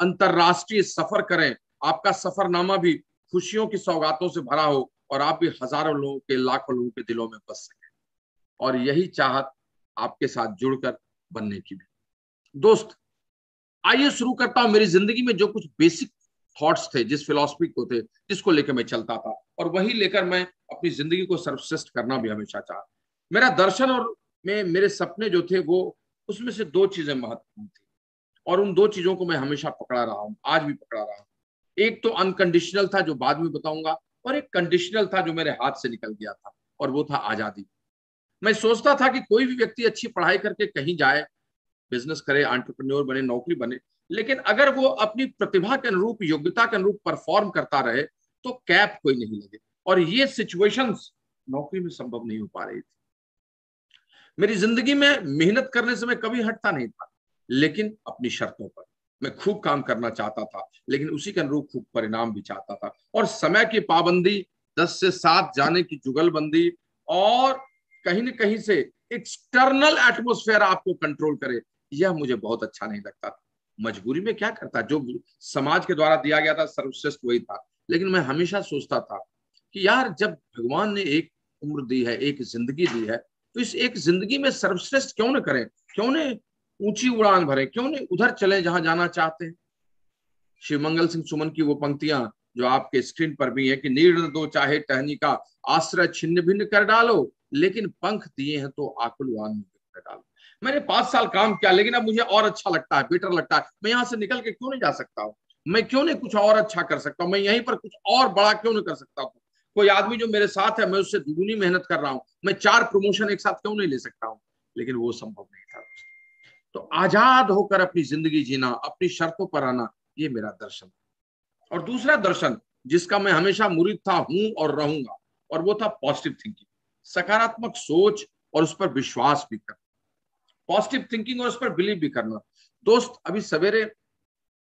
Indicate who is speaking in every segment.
Speaker 1: अंतरराष्ट्रीय सफ़र करें। आपका सफरनामा भी खुशियों की सौगातों से भरा हो और आप भी हज़ारों लोगों के, लाखों लोगों के दिलों में बस सके। और यही चाहत आपके साथ जुड़कर बनने की भी। दोस्त, आइए शुरू करता हूँ। मेरी ज़िंदगी में जो कुछ बेसिक थॉट्स थे, जिस फिलोसफी को थे, जिसको लेकर मैं चलता था, और वही लेकर मैं अपनी ज़िंदगी को सर्वश्रेष्ठ करना भी हमेशा चाह मेरा दर्शन और में, मेरे सपने जो थे, वो उसमें से दो चीज़ें महत्वपूर्ण थी। और उन दो चीज़ों को मैं हमेशा पकड़ा रहा हूँ, आज भी पकड़ा रहा हूँ। एक तो अनकंडीशनल था, जो बाद में बताऊँगा, और एक कंडीशनल था, जो मेरे हाथ से निकल गया था, और वो था आज़ादी। मैं सोचता था कि कोई भी व्यक्ति अच्छी पढ़ाई करके कहीं जाए बिज़नेस करे एंटरप्रेन्योर बने, नौकरी बने, लेकिन अगर वो अपनी प्रतिभा के अनुरूप, योग्यता के अनुरूप परफॉर्म करता रहे तो कैप कोई नहीं लगे। और ये सिचुएशंस नौकरी में संभव नहीं हो पा रही थी। मेरी ज़िंदगी में मेहनत करने से मैं कभी हटता नहीं था। लेकिन अपनी शर्तों पर। मैं खूब काम करना चाहता था, लेकिन उसी के अनुरूप खूब परिणाम भी चाहता था। और समय की पाबंदी, दस से सात जाने की जुगलबंदी और कहीं ना कहीं से एक्सटर्नल एटमोस्फेयर आपको कंट्रोल करे, यह मुझे बहुत अच्छा नहीं लगता मजबूरी में क्या करता? जो समाज के द्वारा दिया गया था, सर्वश्रेष्ठ वही था। लेकिन मैं हमेशा सोचता था कि यार, जब भगवान ने एक उम्र दी है, एक ज़िंदगी दी है तो इस एक ज़िंदगी में सर्वश्रेष्ठ क्यों न करें? क्यों न ऊँची उड़ान भरे। क्यों नहीं? उधर चले जहाँ जाना चाहते हैं। शिव मंगल सिंह सुमन की वो पंक्तियाँ जो आपके स्क्रीन पर भी है कि निर्णय दो चाहे टहनी का आश्रय छिन्न भिन्न कर डालो, लेकिन पंख दिए हैं तो आकुलवान कर डालो। मैंने पाँच साल काम किया, लेकिन अब मुझे और अच्छा लगता है बेटर लगता है। मैं यहाँ से निकल के क्यों नहीं जा सकता हूँ? मैं क्यों नहीं कुछ और अच्छा कर सकता हूँ? मैं यहीं पर कुछ और बड़ा क्यों नहीं कर सकता हूँ? कोई आदमी जो मेरे साथ है, मैं उससे दुगुनी मेहनत कर रहा हूँ। मैं चार प्रमोशन एक साथ क्यों नहीं ले सकता हूँ? लेकिन वो संभव नहीं तो आज़ाद होकर अपनी ज़िंदगी जीना, अपनी शर्तों पर आना, ये मेरा दर्शन और दूसरा दर्शन, जिसका मैं हमेशा मुरीद था, हूँ और रहूँगा, और वो था पॉजिटिव थिंकिंग सकारात्मक सोच और उस पर विश्वास भी करना। पॉजिटिव थिंकिंग और उस पर बिलीव भी करना। दोस्त, अभी सवेरे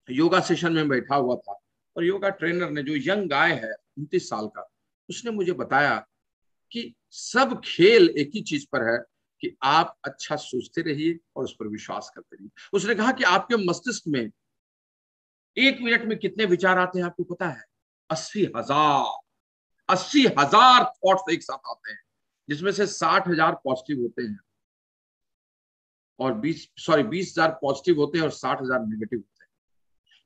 Speaker 1: योगा सेशन में बैठा हुआ था, और योगा ट्रेनर ने, जो यंग गाय है, उनतीस साल का, उसने मुझे बताया कि सब खेल एक ही चीज़ पर है कि आप अच्छा सोचते रहिए और उस पर विश्वास करते रहिए। उसने कहा कि आपके मस्तिष्क में एक मिनट में कितने विचार आते हैं आपको पता है? अस्सी हज़ार। अस्सी हज़ार थॉट्स एक साथ आते हैं, जिसमें से साठ हज़ार पॉजिटिव होते हैं और बीस सॉरी बीस हज़ार पॉजिटिव होते हैं और साठ हज़ार नेगेटिव होते हैं।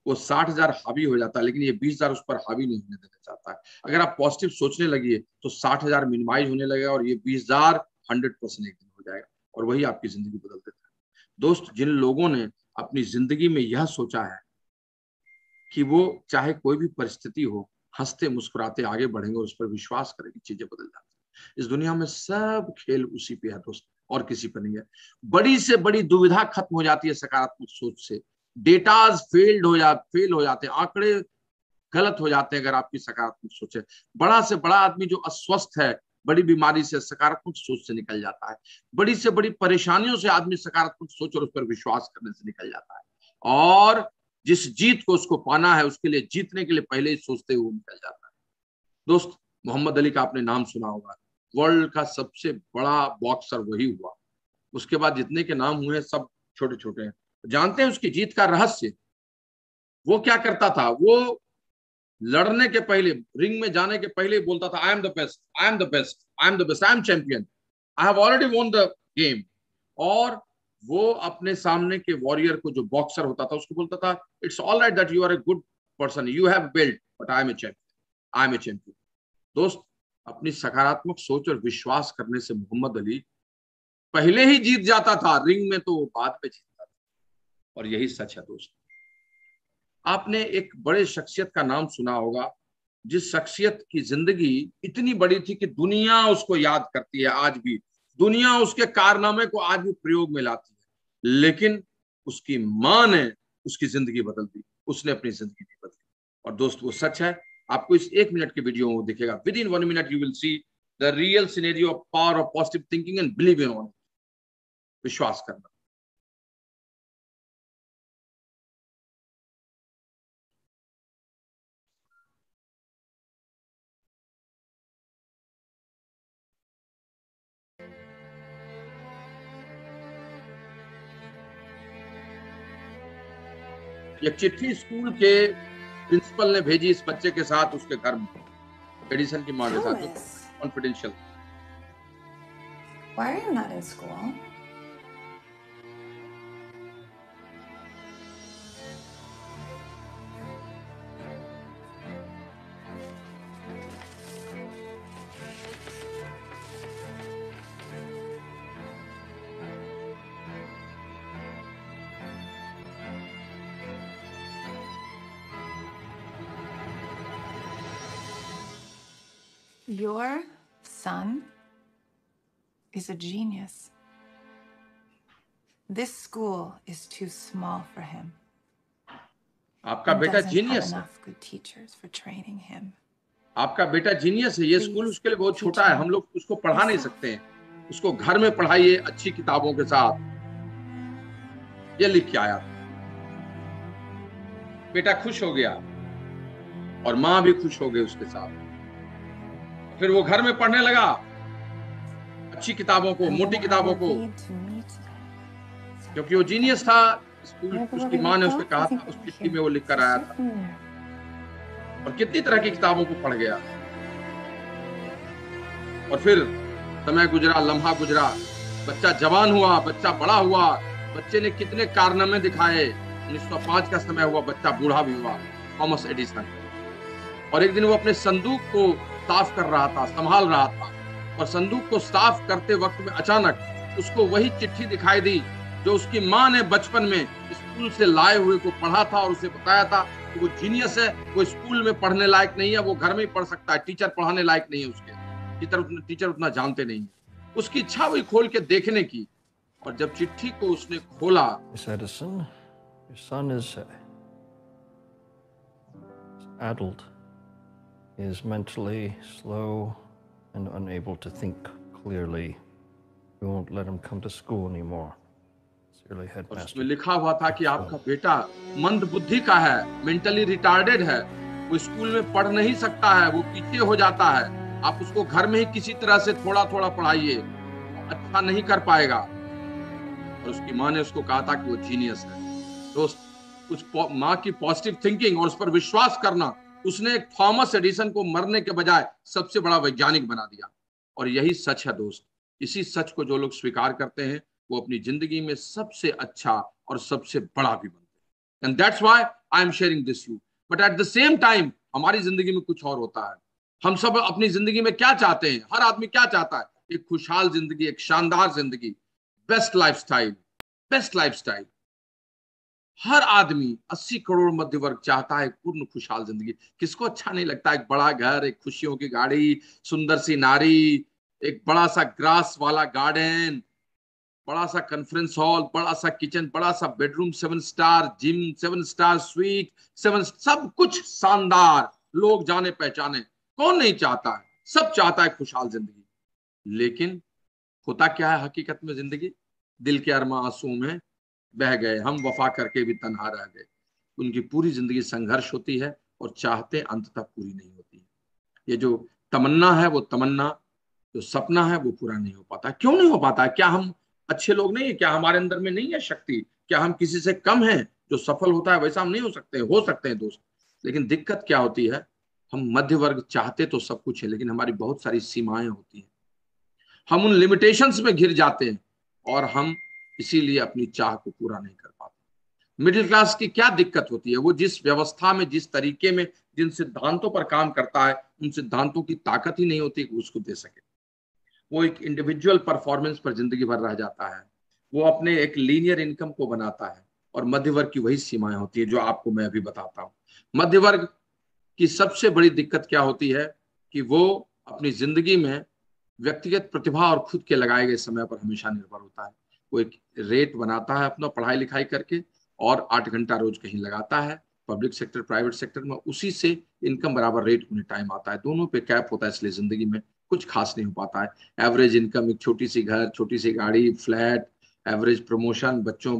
Speaker 1: वो साठ हज़ार हावी हो जाता है, लेकिन ये बीस हज़ार उस पर हावी नहीं होने देना चाहता है। अगर आप पॉजिटिव सोचने लगिए तो साठ हज़ार मिनिमाइज होने लगेगा और ये बीस हज़ार हंड्रेड परसेंट जाएगा और वही आपकी ज़िंदगी बदल देता है। दोस्त, जिन लोगों ने अपनी ज़िंदगी में यह सोचा है कि वो चाहे कोई भी परिस्थिति हो, हँसते मुस्कुराते आगे बढ़ेंगे, उस पर विश्वास करेंगे चीज़ें बदल जाती इस दुनिया में सब खेल उसी पे है, दोस्त, और किसी पर नहीं है। बड़ी से बड़ी दुविधा खत्म हो जाती है सकारात्मक सोच से। डेटाज फेल्ड हो जा, फेल हो जाते हैं, आंकड़े गलत हो जाते हैं अगर आपकी सकारात्मक सोच है। बड़ा से बड़ा आदमी जो अस्वस्थ है बड़ी बीमारी से सकारात्मक सोच से निकल जाता है। बड़ी से बड़ी परेशानियों से आदमी सकारात्मक सोच और उस पर विश्वास करने से निकल जाता है। और जिस जीत को उसको पाना है, उसके लिए जीतने के लिए पहले ही सोचते हुए निकल जाता है। दोस्त, मोहम्मद अली का आपने नाम सुना होगा। वर्ल्ड का सबसे बड़ा बॉक्सर वही हुआ। उसके बाद जितने के नाम हुए सब छोटे छोटे हैं। जानते हैं उसकी जीत का रहस्य? वो क्या करता था? वो लड़ने के पहले रिंग में जाने के पहले बोलता था I am the best I am the best I am the best I am champion I have already won the game और वो अपने सामने के वॉरियर को जो बॉक्सर होता था, उसको बोलता था it's all right that you are a good person you have build but I am a champion I am a champion दोस्त, अपनी सकारात्मक सोच और विश्वास करने से मोहम्मद अली पहले ही जीत जाता था रिंग में तो वो बाद में जीतता था। और यही सच है दोस्त। आपने एक बड़े शख्सियत का नाम सुना होगा, जिस शख्सियत की ज़िंदगी इतनी बड़ी थी कि दुनिया उसको याद करती है आज भी। दुनिया उसके कारनामे को आज भी प्रयोग में लाती है, लेकिन उसकी माँ ने उसकी ज़िंदगी बदल दी, उसने अपनी ज़िंदगी नहीं बदली। और दोस्त, वो सच है, आपको इस एक मिनट के वीडियो में दिखेगा। With in one minute you will see the real scenario of power of positive thinking and believe in on विश्वास करना। एक चिट्ठी स्कूल के प्रिंसिपल ने भेजी इस बच्चे के साथ उसके घर में। एडिसन की माँ के साथ। Confidential
Speaker 2: Why are you not in school? Your son is a genius. This school is too small for him.
Speaker 1: आपका बेटा जीनियस है।
Speaker 2: good teachers for training him.
Speaker 1: आपका बेटा जीनियस है। ये स्कूल उसके लिए बहुत छोटा है। हम लोग उसको पढ़ा नहीं सकते हैं। उसको घर में पढ़ाइए अच्छी किताबों के साथ। ये लिख के आया। बेटा खुश हो गया। और माँ भी खुश हो गई उसके साथ। फिर वो घर में पढ़ने लगा। अच्छी किताबों को मोटी किताबों को. क्योंकि वो जीनियस था स्कूल उसकी माँ ने
Speaker 2: look
Speaker 1: कहा था उस चिट्ठी में वो लिख कर आया था और कितनी तरह की किताबों को पढ़ गया। और फिर समय गुजरा लम्हा गुजरा। बच्चा जवान हुआ बच्चा बड़ा हुआ। बच्चे ने कितने कारनामे दिखाए। 1905 का समय हुआ बच्चा बूढ़ा भी हुआ। थॉमस एडिसन और एक दिन वो अपने संदूक को साफ़ कर रहा था संभाल रहा था और संदूक को साफ़ करते वक्त में अचानक उसको वही चिट्ठी दिखाई दी जो उसकी माँ ने बचपन में स्कूल से लाए हुए को पढ़ा था और उसे बताया था कि वो जीनियस है वो स्कूल में पढ़ने लायक नहीं है वो घर में ही पढ़ सकता है टीचर पढ़ाने लायक नहीं है उसके टीचर उतना टीचर उतना जानते नहीं है उसकी इच्छा हुई खोल के देखने की और जब चिट्ठी को उसने खोला
Speaker 3: Edison, your son is uh, adult. Is mentally slow and unable to think clearly. We won't let him come to school anymore. Sincerely, headmaster.
Speaker 1: उसमें लिखा हुआ था कि आपका बेटा मंद बुद्धि का है मेंटली रिटार्डेड है वो स्कूल में पढ़ नहीं सकता है वो पीछे हो जाता है आप उसको घर में ही किसी तरह से थोड़ा थोड़ा पढ़ाइए अच्छा नहीं कर पाएगा और उसकी माँ ने उसको कहा था कि वो जीनियस है तो उस, उस माँ की पॉजिटिव थिंकिंग और उस पर विश्वास करना उसने एक थॉमस एडिसन को मरने के बजाय सबसे बड़ा वैज्ञानिक बना दिया। और यही सच है दोस्त। इसी सच को जो लोग स्वीकार करते हैं, वो अपनी ज़िंदगी में सबसे अच्छा और सबसे बड़ा भी बनते हैं। And that's why I am sharing this you but at the same time हमारी ज़िंदगी में कुछ और होता है। हम सब अपनी ज़िंदगी में क्या चाहते हैं? हर आदमी क्या चाहता है? एक खुशहाल ज़िंदगी, एक शानदार ज़िंदगी। बेस्ट लाइफस्टाइल बेस्ट लाइफस्टाइल हर आदमी 80 करोड़ मध्य वर्ग चाहता है पूर्ण खुशहाल ज़िंदगी। किसको अच्छा नहीं लगता? एक बड़ा घर, एक खुशियों की गाड़ी, सुंदर सी नारी, एक बड़ा सा ग्रास वाला गार्डन, बड़ा सा कॉन्फ्रेंस हॉल बड़ा सा किचन बड़ा सा bedroom seven star gym seven star suite seven सब कुछ शानदार। लोग जाने पहचाने। कौन नहीं चाहता? है सब चाहता है खुशहाल ज़िंदगी। लेकिन होता क्या है हकीकत में ज़िंदगी? दिल के अरमा आँसू में बह गए, हम वफा करके भी तनहा रह गए। उनकी पूरी ज़िंदगी संघर्ष होती है और चाहते अंततः पूरी नहीं होती ये जो तमन्ना है, वो तमन्ना, जो सपना है, वो पूरा नहीं हो पाता। क्यों नहीं हो पाता? क्या हम अच्छे लोग नहीं है? क्या हमारे अंदर में नहीं है शक्ति? क्या हम किसी से कम हैं जो सफल होता है वैसा हम नहीं हो सकते हो? सकते हैं दोस्त। लेकिन दिक्कत क्या होती है? हम मध्य वर्ग चाहते तो सब कुछ है, लेकिन हमारी बहुत सारी सीमाएँ होती हैं। हम उन लिमिटेशंस में घिर जाते हैं और हम इसीलिए अपनी चाह को पूरा नहीं कर पाते। मिडिल क्लास की क्या दिक्कत होती है? वो जिस व्यवस्था में, जिस तरीके में, जिन सिद्धांतों पर काम करता है, उन सिद्धांतों की ताकत ही नहीं होती, उसको दे सके। वो एक इंडिविजुअल परफॉर्मेंस पर ज़िंदगी भर रह जाता है। वो अपने एक लीनियर इनकम को बनाता है और मध्य वर्ग की वही सीमाएँ होती है जो आपको मैं अभी बताता हूँ। मध्य वर्ग की सबसे बड़ी दिक्कत क्या होती है कि वो अपनी ज़िंदगी में व्यक्तिगत प्रतिभा और खुद के लगाए गए समय पर हमेशा निर्भर होता है। वो एक रेट बनाता है अपना पढ़ाई लिखाई करके और आठ घंटा रोज कहीं लगाता है पब्लिक सेक्टर प्राइवेट सेक्टर में, उसी से इनकम बराबर रेट होने टाइम आता है। दोनों पे कैप होता है इसलिए ज़िंदगी में कुछ खास नहीं हो पाता है। एवरेज इनकम एक छोटी सी घर छोटी सी गाड़ी फ्लैट एवरेज प्रमोशन बच्चों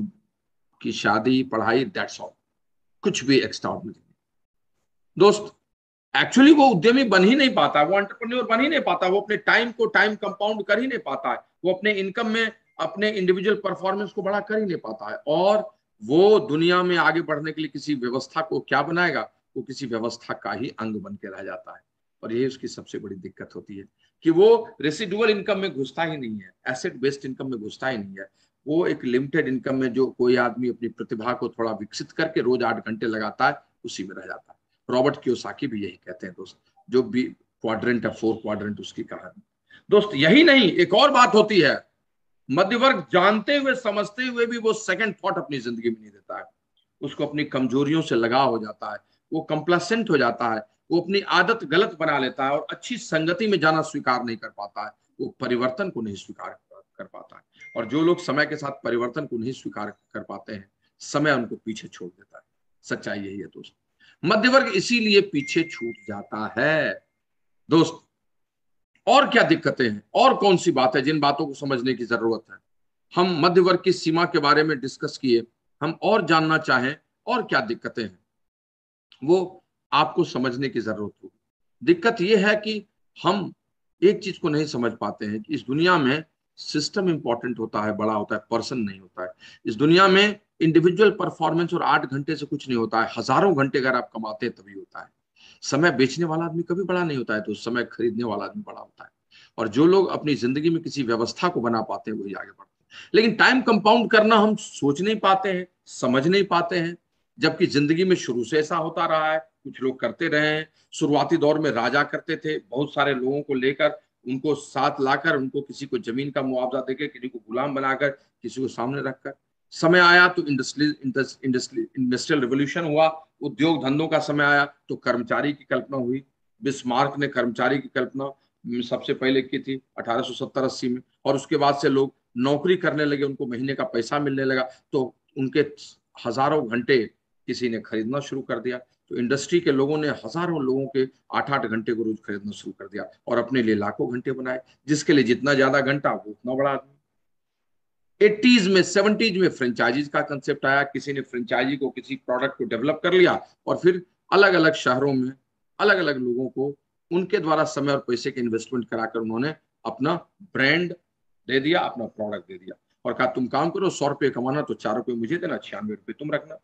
Speaker 1: की शादी, पढ़ाई दैट्स ऑल कुछ भी एक्स्ट्रा दोस्त एक्चुअली वो उद्यमी बन ही नहीं पाता, वो एंटरप्रेन्योर बन ही नहीं पाता, वो अपने टाइम को टाइम कंपाउंड कर ही नहीं पाता है। वो अपने इनकम में अपने इंडिविजुअल परफॉर्मेंस को बड़ा कर ही नहीं पाता है। और वो दुनिया में आगे बढ़ने के लिए किसी व्यवस्था को क्या बनाएगा? वो किसी व्यवस्था का ही अंग बन के रह जाता है। और यही उसकी सबसे बड़ी दिक्कत होती है कि वो रेसिडुअल इनकम में घुसता ही नहीं है एसेट बेस्ड इनकम में घुसता ही नहीं है। वो एक लिमिटेड इनकम में जो कोई आदमी अपनी प्रतिभा को थोड़ा विकसित करके रोज आठ घंटे लगाता है, उसी में रह जाता है। रॉबर्ट क्योसाकी भी यही कहते हैं दोस्त, जो भी क्वाड्रेंट है फोर क्वाड्रेंट उसकी कहानी। दोस्त, यही नहीं, एक और बात होती है मध्य वर्ग जानते हुए, समझते हुए भी वो सेकंड थॉट अपनी ज़िंदगी में नहीं देता है। उसको अपनी कमजोरियों से लगाव हो जाता है, वो कंप्लासेंट हो जाता है, वो अपनी आदत गलत बना लेता है और अच्छी संगति में जाना स्वीकार नहीं कर पाता है, वो परिवर्तन को नहीं स्वीकार कर पाता है। और जो लोग समय के साथ परिवर्तन को नहीं स्वीकार कर पाते हैं, समय उनको पीछे छोड़ देता है। सच्चाई यही है दोस्त। मध्य वर्ग इसीलिए पीछे छूट जाता है। दोस्त और क्या दिक्कतें हैं? और कौन सी बात है जिन बातों को समझने की ज़रूरत है? हम मध्य वर्ग की सीमा के बारे में डिस्कस किए, हम और जानना चाहें और क्या दिक्कतें हैं? वो आपको समझने की ज़रूरत होगी। दिक्कत यह है कि हम एक चीज़ को नहीं समझ पाते हैं कि इस दुनिया में सिस्टम इंपॉर्टेंट होता है, बड़ा होता है, पर्सन नहीं होता है। इस दुनिया में इंडिविजुअल परफॉर्मेंस और आठ घंटे से कुछ नहीं होता है, हज़ारों घंटे अगर आप कमाते हैं, तभी होता है। समय बेचने वाला आदमी कभी बड़ा नहीं होता है तो समय खरीदने वाला आदमी बड़ा होता है। और जो लोग अपनी ज़िंदगी में किसी व्यवस्था को बना पाते हैं, वही आगे बढ़ते हैं। लेकिन टाइम कंपाउंड करना हम सोच नहीं पाते हैं, समझ नहीं पाते हैं, जबकि ज़िंदगी में शुरू से ऐसा होता रहा है, कुछ लोग करते रहे हैं। शुरुआती दौर में राजा करते थे, बहुत सारे लोगों को लेकर, उनको साथ लाकर, उनको किसी को ज़मीन का मुआवजा देकर, किसी को गुलाम बनाकर, किसी को सामने रखकर। समय आया तो इंडस्ट्रियल इंडस्ट्रियल रिवोल्यूशन हुआ, उद्योग धंधों का समय आया तो कर्मचारी की कल्पना हुई। बिस्मार्क ने कर्मचारी की कल्पना सबसे पहले की थी 1870-80 में, और उसके बाद से लोग नौकरी करने लगे, उनको महीने का पैसा मिलने लगा तो उनके हज़ारों घंटे किसी ने खरीदना शुरू कर दिया। तो इंडस्ट्री के लोगों ने हज़ारों लोगों के आठ आठ घंटे को रोज खरीदना शुरू कर दिया और अपने लिए लाखों घंटे बनाए, जिसके लिए जितना ज़्यादा घंटा, वो उतना बड़ा आदमी। एट्टीज में, सेवेंटीज में फ्रेंचाइजीज का कंसेप्ट आया, किसी ने फ्रेंचाइजी को, किसी प्रोडक्ट को डेवलप कर लिया और फिर अलग अलग शहरों में अलग अलग लोगों को उनके द्वारा समय और पैसे के इन्वेस्टमेंट कराकर उन्होंने अपना ब्रांड दे दिया, अपना प्रोडक्ट दे दिया। और कहा, तुम काम करो, सौ रुपये कमाना तो चार रुपये मुझे देना, छियानवे रुपये तुम रखना।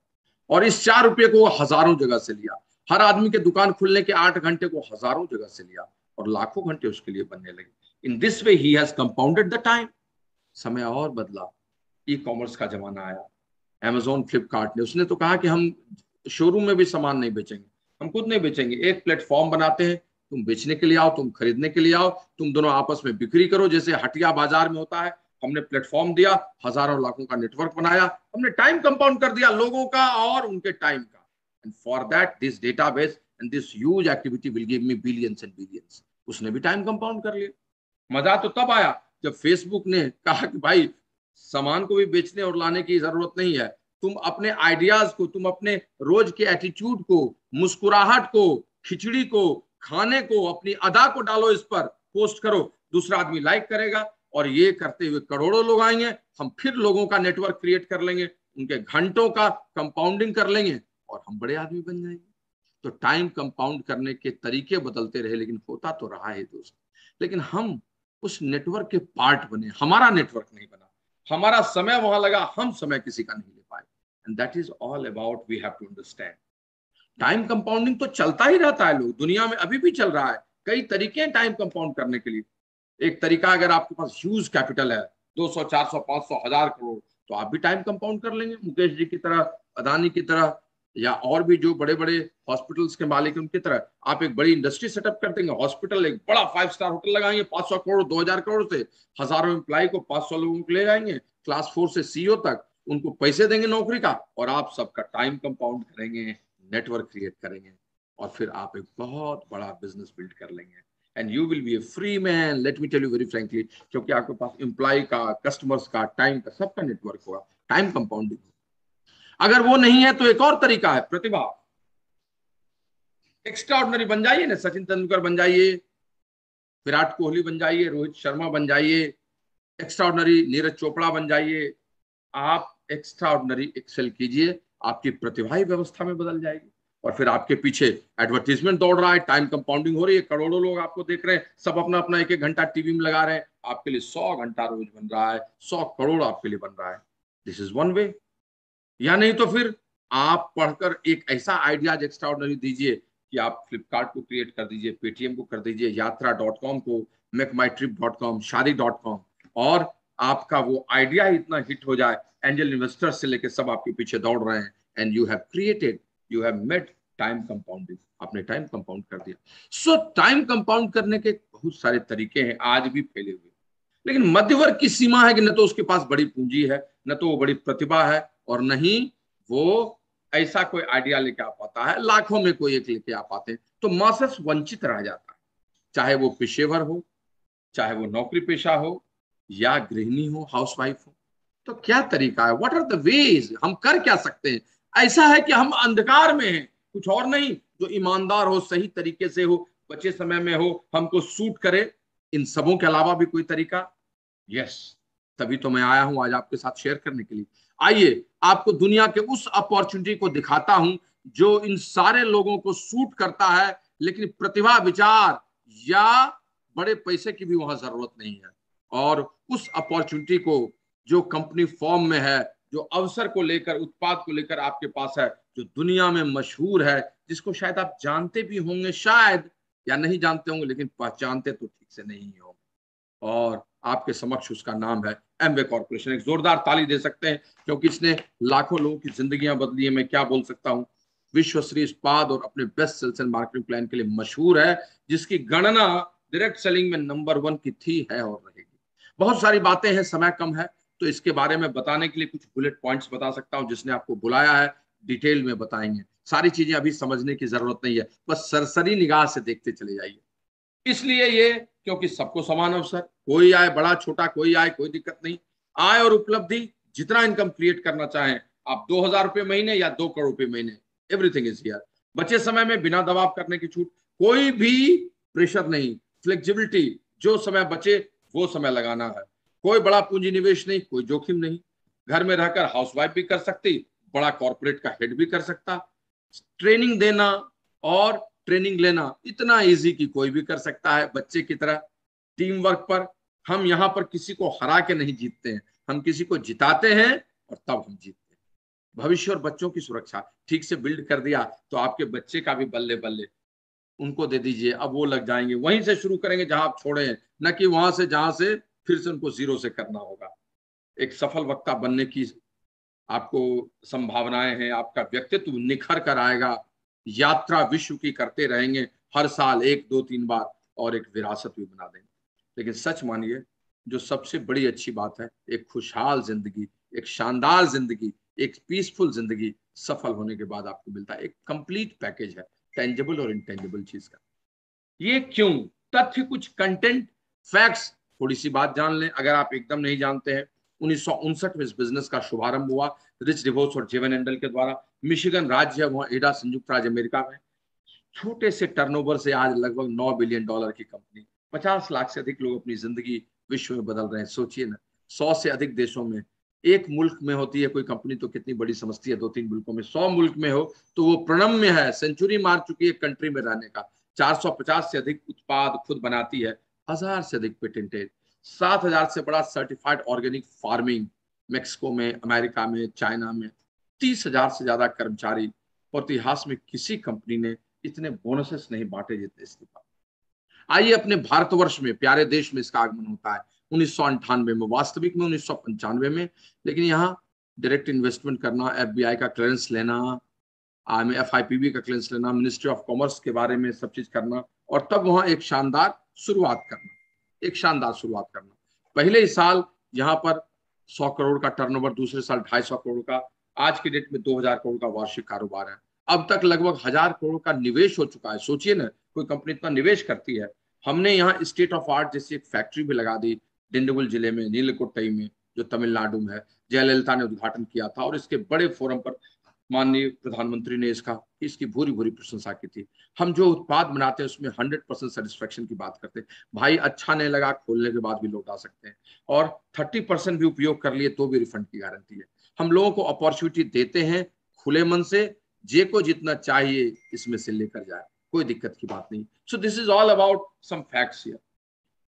Speaker 1: और इस चार रुपये को हज़ारों जगह से लिया। हर आदमी के दुकान खुलने के आठ घंटे को हज़ारों जगह से लिया और लाखों घंटे उसके लिए बनने लगे। In this way he has compounded the time समय और बदला। ई कॉमर्स का जमाना आया। एमेजोन फ्लिपकार्ट ने, उसने तो कहा कि हम शोरूम में भी सामान नहीं बेचेंगे। हम खुद नहीं बेचेंगे। एक प्लेटफॉर्म बनाते हैं। तुम बेचने के लिए आओ, तुम खरीदने के लिए आओ, तुम दोनों आपस में बिक्री करो, जैसे हटिया बाज़ार में होता है। हमने प्लेटफॉर्म दिया, हज़ारों लाखों का नेटवर्क बनाया। हमने टाइम कंपाउंड कर दिया लोगों का और उनके टाइम का। And for that this database and this huge activity will give me billions and billions उसने भी टाइम कंपाउंड कर लिया। मज़ा तो तब आया जब फेसबुक ने कहा कि भाई, सामान को भी बेचने और लाने की ज़रूरत नहीं है, तुम अपने आइडियाज़ को, तुम अपने रोज के एटीट्यूड को, मुस्कुराहट को, खिचड़ी को, खाने को, अपनी अदा को डालो इस पर पोस्ट करो। दूसरा आदमी लाइक करेगा और ये करते हुए करोड़ों लोग आएँगे, हम फिर लोगों का नेटवर्क क्रिएट कर लेंगे, उनके घंटों का कंपाउंडिंग कर लेंगे और हम बड़े आदमी बन जाएँगे। तो टाइम कंपाउंड करने के तरीके बदलते रहे, लेकिन होता तो रहा है दोस्त। लेकिन हम उस नेटवर्क के पार्ट बने हमारा नेटवर्क नहीं बना। हमारा समय वहाँ लगा हम समय किसी का नहीं ले पाए। And that is all about we have to understand time compounding तो चलता ही रहता है लोग दुनिया में अभी भी चल रहा है। कई तरीके हैं टाइम कंपाउंड करने के लिए। एक तरीका अगर आपके पास ह्यूज कैपिटल है 200, 400, 500, हज़ार करोड़ तो आप भी टाइम कंपाउंड कर लेंगे। मुकेश जी की तरह अदानी की तरह या और भी जो बड़े बड़े हॉस्पिटल्स के मालिक उनकी तरह, आप एक बड़ी इंडस्ट्री सेटअप कर देंगे। हॉस्पिटल एक बड़ा फाइव स्टार होटल लगाएँगे, पाँच सौ करोड़, दो हज़ार करोड़ से। हज़ारों एम्प्लॉय को पाँच सौ लोगों को ले जाएँगे। क्लास फोर से सीईओ तक उनको पैसे देंगे नौकरी का और आप सबका टाइम कंपाउंड करेंगे नेटवर्क क्रिएट करेंगे और फिर आप एक बहुत बड़ा बिज़नेस बिल्ड कर लेंगे। And you will be a free man let me tell you very frankly क्योंकि आपके पास एम्प्लॉय का कस्टमर्स का टाइम का सबका नेटवर्क होगा। टाइम कंपाउंडिंग अगर वो नहीं है तो एक और तरीका है, प्रतिभा। एक्स्ट्रा ऑर्डनरी बन जाइए ना, सचिन तेंदुलकर बन जाइए, विराट कोहली बन जाइए, रोहित शर्मा बन जाइए एक्स्ट्रा नीरज चोपड़ा बन जाइए, आप एक्स्ट्रा ऑर्डनरी एक्सेल कीजिए, आपकी प्रतिभा व्यवस्था में बदल जाएगी। और फिर आपके पीछे एडवर्टीजमेंट दौड़ रहा है टाइम कंपाउंडिंग हो रही है, करोड़ों लोग आपको देख रहे हैं, सब अपना अपना एक एक घंटा टीवी में लगा रहे हैं, आपके लिए सौ घंटा रोज बन रहा है, सौ करोड़ आपके लिए बन रहा है। दिस इज़ वन वे या नहीं तो फिर आप पढ़कर एक ऐसा आइडियाज़ एक्स्ट्रा दीजिए कि आप फ्लिपकार्ट को क्रिएट कर दीजिए पेटीएम को कर दीजिए यात्रा डॉट कॉम को make my trip dot com Shaadi dot com और आपका वो आइडिया इतना हिट हो जाए एंजल इन्वेस्टर्स से लेकर सब आपके पीछे दौड़ रहे हैं and you have created you have made time compounding आपने टाइम कंपाउंड कर दिया। सो टाइम कंपाउंड करने के बहुत सारे तरीके हैं, आज भी फैले हुए। लेकिन मध्य वर्ग की सीमा है कि न तो उसके पास बड़ी पूंजी है, न तो वो बड़ी प्रतिभा है और नहीं, वो ऐसा कोई आइडिया लेके आ पाता है, लाखों में कोई एक लेके आ पाते हैं तो मासस वंचित रह जाता है। चाहे वो पेशेवर हो, चाहे वो नौकरी पेशा हो, या गृहिणी हो हाउसवाइफ हो तो क्या तरीका है? व्हाट आर द वेज हम कर क्या सकते हैं? ऐसा है कि हम अंधकार में हैं, कुछ और नहीं, जो ईमानदार हो, सही तरीके से हो, बचे समय में हो, हमको सूट करे, इन सबों के अलावा भी कोई तरीका? यस तभी तो मैं आया हूँ आज आपके साथ शेयर करने के लिए। आइए आपको दुनिया के उस अपॉर्चुनिटी को दिखाता हूँ जो इन सारे लोगों को सूट करता है, लेकिन प्रतिभा, विचार या बड़े पैसे की भी वहाँ ज़रूरत नहीं है। और उस अपॉर्चुनिटी को जो कंपनी फॉर्म में है, जो अवसर को लेकर, उत्पाद को लेकर आपके पास है, जो दुनिया में मशहूर है, जिसको शायद आप जानते भी होंगे शायद, या नहीं जानते होंगे, लेकिन पहचानते तो ठीक से नहीं होंगे। और आपके समक्ष उसका नाम है एमवे कॉर्पोरेशन एक जोरदार ताली दे सकते हैं, क्योंकि इसने लाखों लोगों की जिंदगियाँ बदली है, मैं क्या बोल सकता हूँ? विश्व श्री इस्पात और अपने best sales and marketing plan के लिए मशहूर है, जिसकी गणना डायरेक्ट सेलिंग में नंबर वन की थी, है और रहेगी। बहुत सारी बातें हैं, समय कम है तो इसके बारे में बताने के लिए कुछ बुलेट पॉइंट्स बता सकता हूँ, जिसने आपको बुलाया है डिटेल में बताएँगे। सारी चीज़ें अभी समझने की ज़रूरत नहीं है, बस सरसरी निगाह से देखते चले जाइए। इसलिए ये, क्योंकि सबको समान अवसर, कोई आए बड़ा, छोटा, कोई आए कोई दिक्कत नहीं। आय और उपलब्धि, जितना इनकम क्रिएट करना चाहें, आप दो हज़ार रुपये महीने या दो करोड़ रुपए महीने एवरीथिंग इज़ हियर बचे समय में बिना दबाव करने की छूट, कोई भी प्रेशर नहीं। फ्लेक्सिबिलिटी जो समय बचे, वो समय लगाना है। कोई बड़ा पूंजी निवेश नहीं, कोई जोखिम नहीं। घर में रहकर हाउसवाइफ भी कर सकती, बड़ा कॉर्पोरेट का हेड भी कर सकता। ट्रेनिंग देना और ट्रेनिंग लेना इतना इजी कि कोई भी कर सकता है बच्चे की तरह। टीम वर्क पर हम यहाँ पर किसी को हरा के नहीं जीतते हैं। हम किसी को जिताते हैं और तब हम जीतते हैं। भविष्य और बच्चों की सुरक्षा, ठीक से बिल्ड कर दिया तो आपके बच्चे का भी बल्ले बल्ले उनको दे दीजिए। अब वो लग जाएँगे। वहीं से शुरू करेंगे जहाँ आप छोड़े हैं। न कि वहाँ से, जहाँ से फिर से उनको ज़ीरो से करना होगा। एक सफल वक्ता बनने की आपको संभावनाएँ हैं, आपका व्यक्तित्व निखर कर आएगा। यात्रा विश्व की करते रहेंगे, हर साल एक, दो, तीन बार और एक विरासत भी बना देंगे। लेकिन सच मानिए, जो सबसे बड़ी अच्छी बात है, एक खुशहाल ज़िंदगी, एक शानदार ज़िंदगी, एक पीसफुल ज़िंदगी सफल होने के बाद आपको मिलता है। एक कंप्लीट पैकेज है टेंजेबल और इंटेंजेबल चीज़ का। ये क्यों? तथ्य कुछ कंटेंट फैक्ट्स थोड़ी सी बात जान लें। अगर आप एकदम नहीं जानते हैं उन्नीस में इस बिज़नेस का शुभारंभ हुआ। रिच डिवोर्स और जीवन एंडल के द्वारा मिशिगन राज्य है, वहाँ एडा संयुक्त राज्य अमेरिका में। छोटे से टर्नओवर से आज लगभग नौ बिलियन डॉलर की कंपनी पचास लाख से अधिक लोग अपनी ज़िंदगी विश्व में बदल रहे हैं। सोचिए ना, सौ से अधिक देशों में एक मुल्क में होती है कोई कंपनी तो कितनी बड़ी समझती है दो तीन मुल्कों में। सौ मुल्क में हो तो वो प्रणम में है सेंचुरी मार चुकी है कंट्री में रहने का। 450 से अधिक उत्पाद खुद बनाती है, हज़ार से अधिक पेटेंटेड सात हज़ार से बड़ा सर्टिफाइड ऑर्गेनिक फ़ार्मिंग मेक्सिको में अमेरिका में चाइना में, तीस हज़ार से ज़्यादा कर्मचारी और इतिहास में किसी कंपनी ने इतने बोनसेस नहीं बांटे जितने इसके पास आइए अपने भारतवर्ष में, प्यारे देश में इसका आगमन होता है। उन्नीस में, वास्तविक में उन्नीस सौ पंचानवे में, लेकिन यहाँ डायरेक्ट इन्वेस्टमेंट करना एफबीआई का क्लियरेंस लेना एफ़ का क्लियरेंस लेना मिनिस्ट्री ऑफ़ कॉमर्स के बारे में सब चीज़ करना, और तब वहाँ एक शानदार शुरुआत करना। एक शानदार शुरुआत करना। पहले ही साल यहाँ पर सौ करोड़ का टर्नओवर दूसरे साल ढाई करोड़ का। आज की डेट में दो हज़ार करोड़ का वार्षिक कारोबार है। अब तक लगभग हज़ार करोड़ का निवेश हो चुका है। सोचिए ना, कोई कंपनी इतना निवेश करती है। हमने यहाँ स्टेट ऑफ़ आर्ट जैसी एक फैक्ट्री भी लगा दी डिंडगुल ज़िले में नीलकोटई में, जो तमिलनाडु में है। जयललिता ने उद्घाटन किया था और इसके बड़े फोरम पर माननीय प्रधानमंत्री ने इसका, इसकी भूरी भूरी प्रशंसा की थी। हम जो उत्पाद बनाते हैं, उसमें हंड्रेड परसेंट सेटिस्फेक्शन की बात करते हैं। भाई अच्छा नहीं लगा, खोलने के बाद भी लौटा सकते हैं। और थर्टी परसेंट भी उपयोग कर लिए तो भी रिफंड की गारंटी है। हम लोगों को अपॉर्चुनिटी देते हैं, खुले मन से, जे को जितना चाहिए, इसमें से लेकर जाए। कोई दिक्कत की बात नहीं। So this is all about some facts here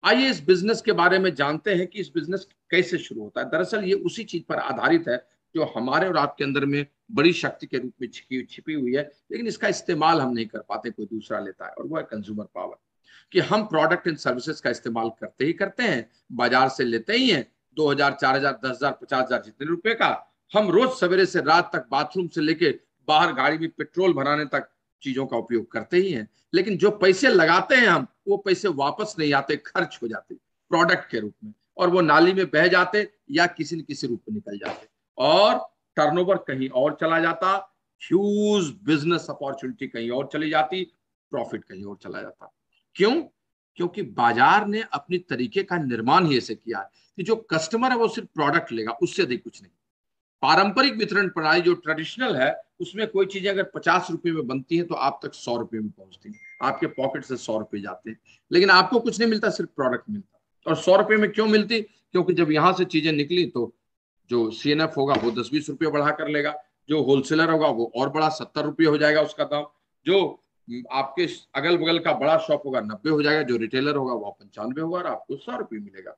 Speaker 1: आइए इस बिज़नेस के बारे में जानते हैं कि इस बिज़नेस कैसे शुरू होता है। दरअसल ये उसी चीज़ पर आधारित है, जो हमारे और आपके अंदर में बड़ी शक्ति के रूप में छिपी छिपी हुई है, लेकिन इसका इस्तेमाल हम नहीं कर पाते, कोई दूसरा लेता है, और वो है कंज्यूमर पावर कि हम प्रोडक्ट एंड सर्विसेज़ का इस्तेमाल करते ही करते हैं, बाज़ार से लेते ही हैं, दो हज़ार, चार हज़ार, दस हज़ार, पचास हज़ार जितने रुपए का, हम रोज सवेरे से रात तक बाथरूम से लेके बाहर गाड़ी में पेट्रोल भराने तक चीज़ों का उपयोग करते ही हैं, लेकिन जो पैसे लगाते हैं हम, वो पैसे वापस नहीं आते, खर्च हो जाते प्रोडक्ट के रूप में, और वो नाली में बह जाते या किसी न किसी रूप में निकल जाते, और टर्नओवर कहीं और चला जाता ह्यूज बिज़नेस अपॉर्चुनिटी कहीं और चली जाती प्रॉफिट कहीं और चला जाता। क्यों? क्योंकि बाज़ार ने अपनी तरीके का निर्माण ही ऐसे किया है कि जो कस्टमर है वो सिर्फ़ प्रोडक्ट लेगा, उससे अधिक कुछ नहीं। पारंपरिक वितरण प्रणाली जो ट्रेडिशनल है, उसमें कोई चीज़ें अगर पचास रुपए में बनती है तो आप तक सौ रुपए में पहुँचती है। आपके पॉकेट से सौ रुपए जाते हैं। लेकिन आपको कुछ नहीं मिलता, सिर्फ़ प्रोडक्ट मिलता। और सौ रुपए में क्यों मिलती? क्योंकि जब यहाँ से चीज़ें निकली तो जो सी एन एफ़ होगा वो दस बीस रुपये बढ़ा कर लेगा, जो होलसेलर होगा वो और बड़ा सत्तर रुपये हो जाएगा उसका दाम, जो आपके अगल बगल का बड़ा शॉप होगा नब्बे हो जाएगा, जो रिटेलर होगा वो पंचानवे होगा और आपको सौ रुपये मिलेगा।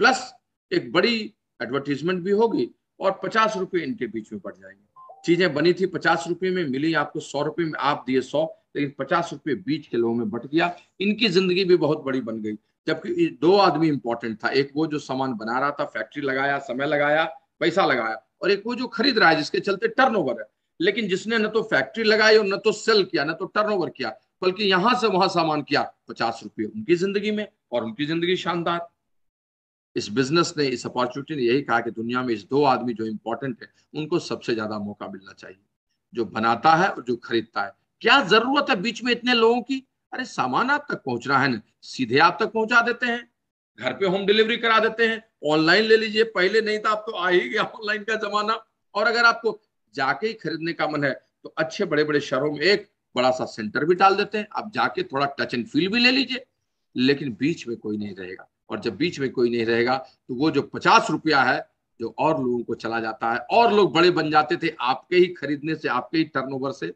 Speaker 1: प्लस एक बड़ी एडवर्टीजमेंट भी होगी और पचास रुपये इनके बीच में बढ़ जाएँगे। चीज़ें बनी थी पचास रुपये में, मिली आपको सौ रुपये में, आप दिए सौ, लेकिन पचास रुपये बीच के लोगों में बट गया। इनकी ज़िंदगी भी बहुत बड़ी बन गई, जबकि दो आदमी इंपॉर्टेंट था। एक वो जो सामान बना रहा था फैक्ट्री लगाया, समय लगाया पैसा लगाया। और एक वो जो खरीद रहा है, जिसके चलते टर्नओवर है। लेकिन जिसने न तो फैक्ट्री लगाई और न तो सेल किया, न तो टर्नओवर किया, बल्कि यहाँ से वहाँ सामान किया, पचास रुपये उनकी ज़िंदगी में और उनकी ज़िंदगी शानदार। इस बिज़नेस ने, इस अपॉर्चुनिटी ने यही कहा कि दुनिया में इस दो आदमी जो इंपॉर्टेंट है, उनको सबसे ज़्यादा मौका मिलना चाहिए। जो बनाता है और जो खरीदता है। क्या ज़रूरत है बीच में इतने लोगों की? अरे सामान आप तक पहुँच रहा है ना सीधे आप तक पहुँचा देते हैं। घर पे होम डिलीवरी करा देते हैं। ऑनलाइन ले लीजिए, पहले नहीं था, अब तो आ ही गया ऑनलाइन का जमाना। और अगर आपको जाके ही खरीदने का मन है तो अच्छे बड़े बड़े शहरों में एक बड़ा सा सेंटर भी डाल देते हैं। आप जाके थोड़ा टच एंड फील भी ले लीजिए, लेकिन बीच में कोई नहीं रहेगा। और जब बीच में कोई नहीं रहेगा तो वो जो पचास रुपया है, जो और लोगों को चला जाता है, और लोग बड़े बन जाते थे, आपके ही खरीदने से, आपके ही टर्नओवर से,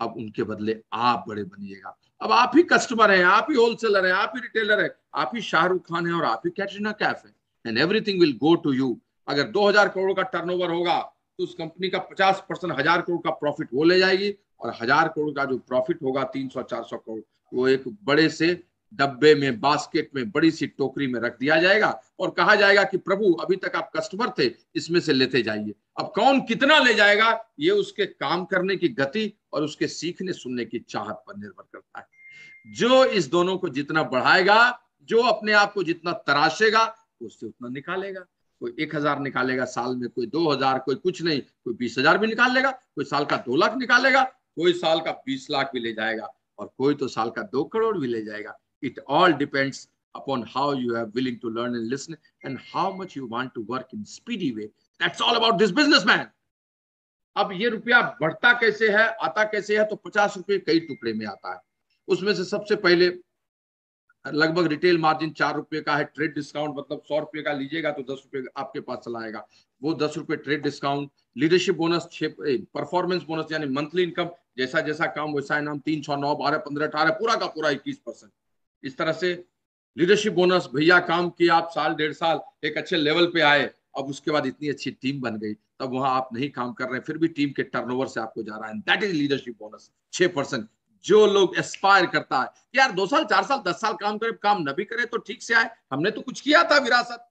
Speaker 1: अब उनके बदले आप बड़े बनिएगा। अब आप ही कस्टमर हैं, आप ही होलसेलर हैं, आप ही रिटेलर है, आप ही शाहरुख खान है और आप ही कैटरीना कैफ है। And everything will go to you अगर 2000 करोड़ का टर्नओवर होगा तो उस कंपनी का 50 परसेंट, हज़ार करोड़ का प्रॉफिट वो ले जाएगी और हज़ार करोड़ का जो प्रॉफिट होगा 300 400 करोड़, वो एक बड़े से डब्बे में बास्केट में, बड़ी सी टोकरी में रख दिया जाएगा और कहा जाएगा कि प्रभु, अभी तक आप कस्टमर थे, इसमें से लेते जाइए। अब कौन कितना ले जाएगा, ये उसके काम करने की गति और उसके सीखने सुनने की चाहत पर निर्भर करता है। जो इस दोनों को जितना बढ़ाएगा, जो अपने आप को जितना तराशेगा, उससे उतना निकालेगा। कोई एक हज़ार निकालेगा साल में, कोई दो हज़ार, कोई कुछ नहीं, कोई बीस हज़ार भी निकाल लेगा, कोई साल का दो लाख निकालेगा, कोई साल का बीस लाख भी ले जाएगा, और कोई तो साल का दो करोड़ भी ले जाएगा। It all depends upon how you are willing to learn and listen and how much you want to work in speedy way. That's all about this businessman अब ये रुपया बढ़ता कैसे है, आता कैसे है तो पचास रुपये कई टुकड़े में आता है। उसमें से सबसे पहले लगभग रिटेल मार्जिन चार रुपये का है ट्रेड डिस्काउंट मतलब सौ रुपये का लीजिएगा तो दस रुपये आपके पास चला आएगा। वो दस रुपए ट्रेड डिस्काउंट लीडरशिप बोनस छह परफॉर्मेंस बोनस यानी मंथली इनकम जैसा जैसा काम वैसा इनाम तीन, छह, नौ, बारह, पंद्रह, अठारह, पूरा का पूरा इक्कीस परसेंट। इस तरह से लीडरशिप बोनस भैया काम किया आप साल, डेढ़ साल, एक अच्छे लेवल पे आए, अब उसके बाद इतनी अच्छी टीम बन गई। तब वहाँ आप नहीं काम कर रहे, फिर भी टीम के टर्नओवर से आपको जा रहा है। दैट इज़ लीडरशिप बोनस छह परसेंट जो लोग एस्पायर करता है कि यार दो साल, चार साल, दस साल काम करे, काम न भी करे तो ठीक से आए। हमने तो कुछ किया था विरासत।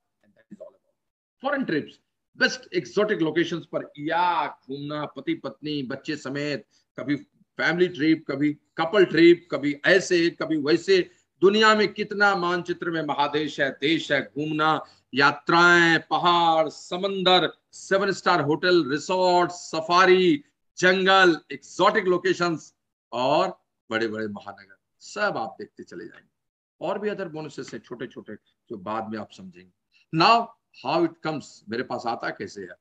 Speaker 1: Foreign trips best exotic location पर या घूमना पति पत्नी बच्चे समेत, कभी फैमिली ट्रिप कभी कपल ट्रिप कभी ऐसे, कभी वैसे। दुनिया में कितना मानचित्र में महादेश है, देश है, घूमना, यात्राएँ, पहाड़, समंदर seven star hotel resort safari जंगल एक्सोटिक लोकेशंस और बड़े बड़े महानगर। सब आप देखते चले जाएँगे। और भी अदर बोनसेस है छोटे छोटे जो बाद में आप समझेंगे। नाउ हाउ इट कम्स मेरे पास आता कैसे है?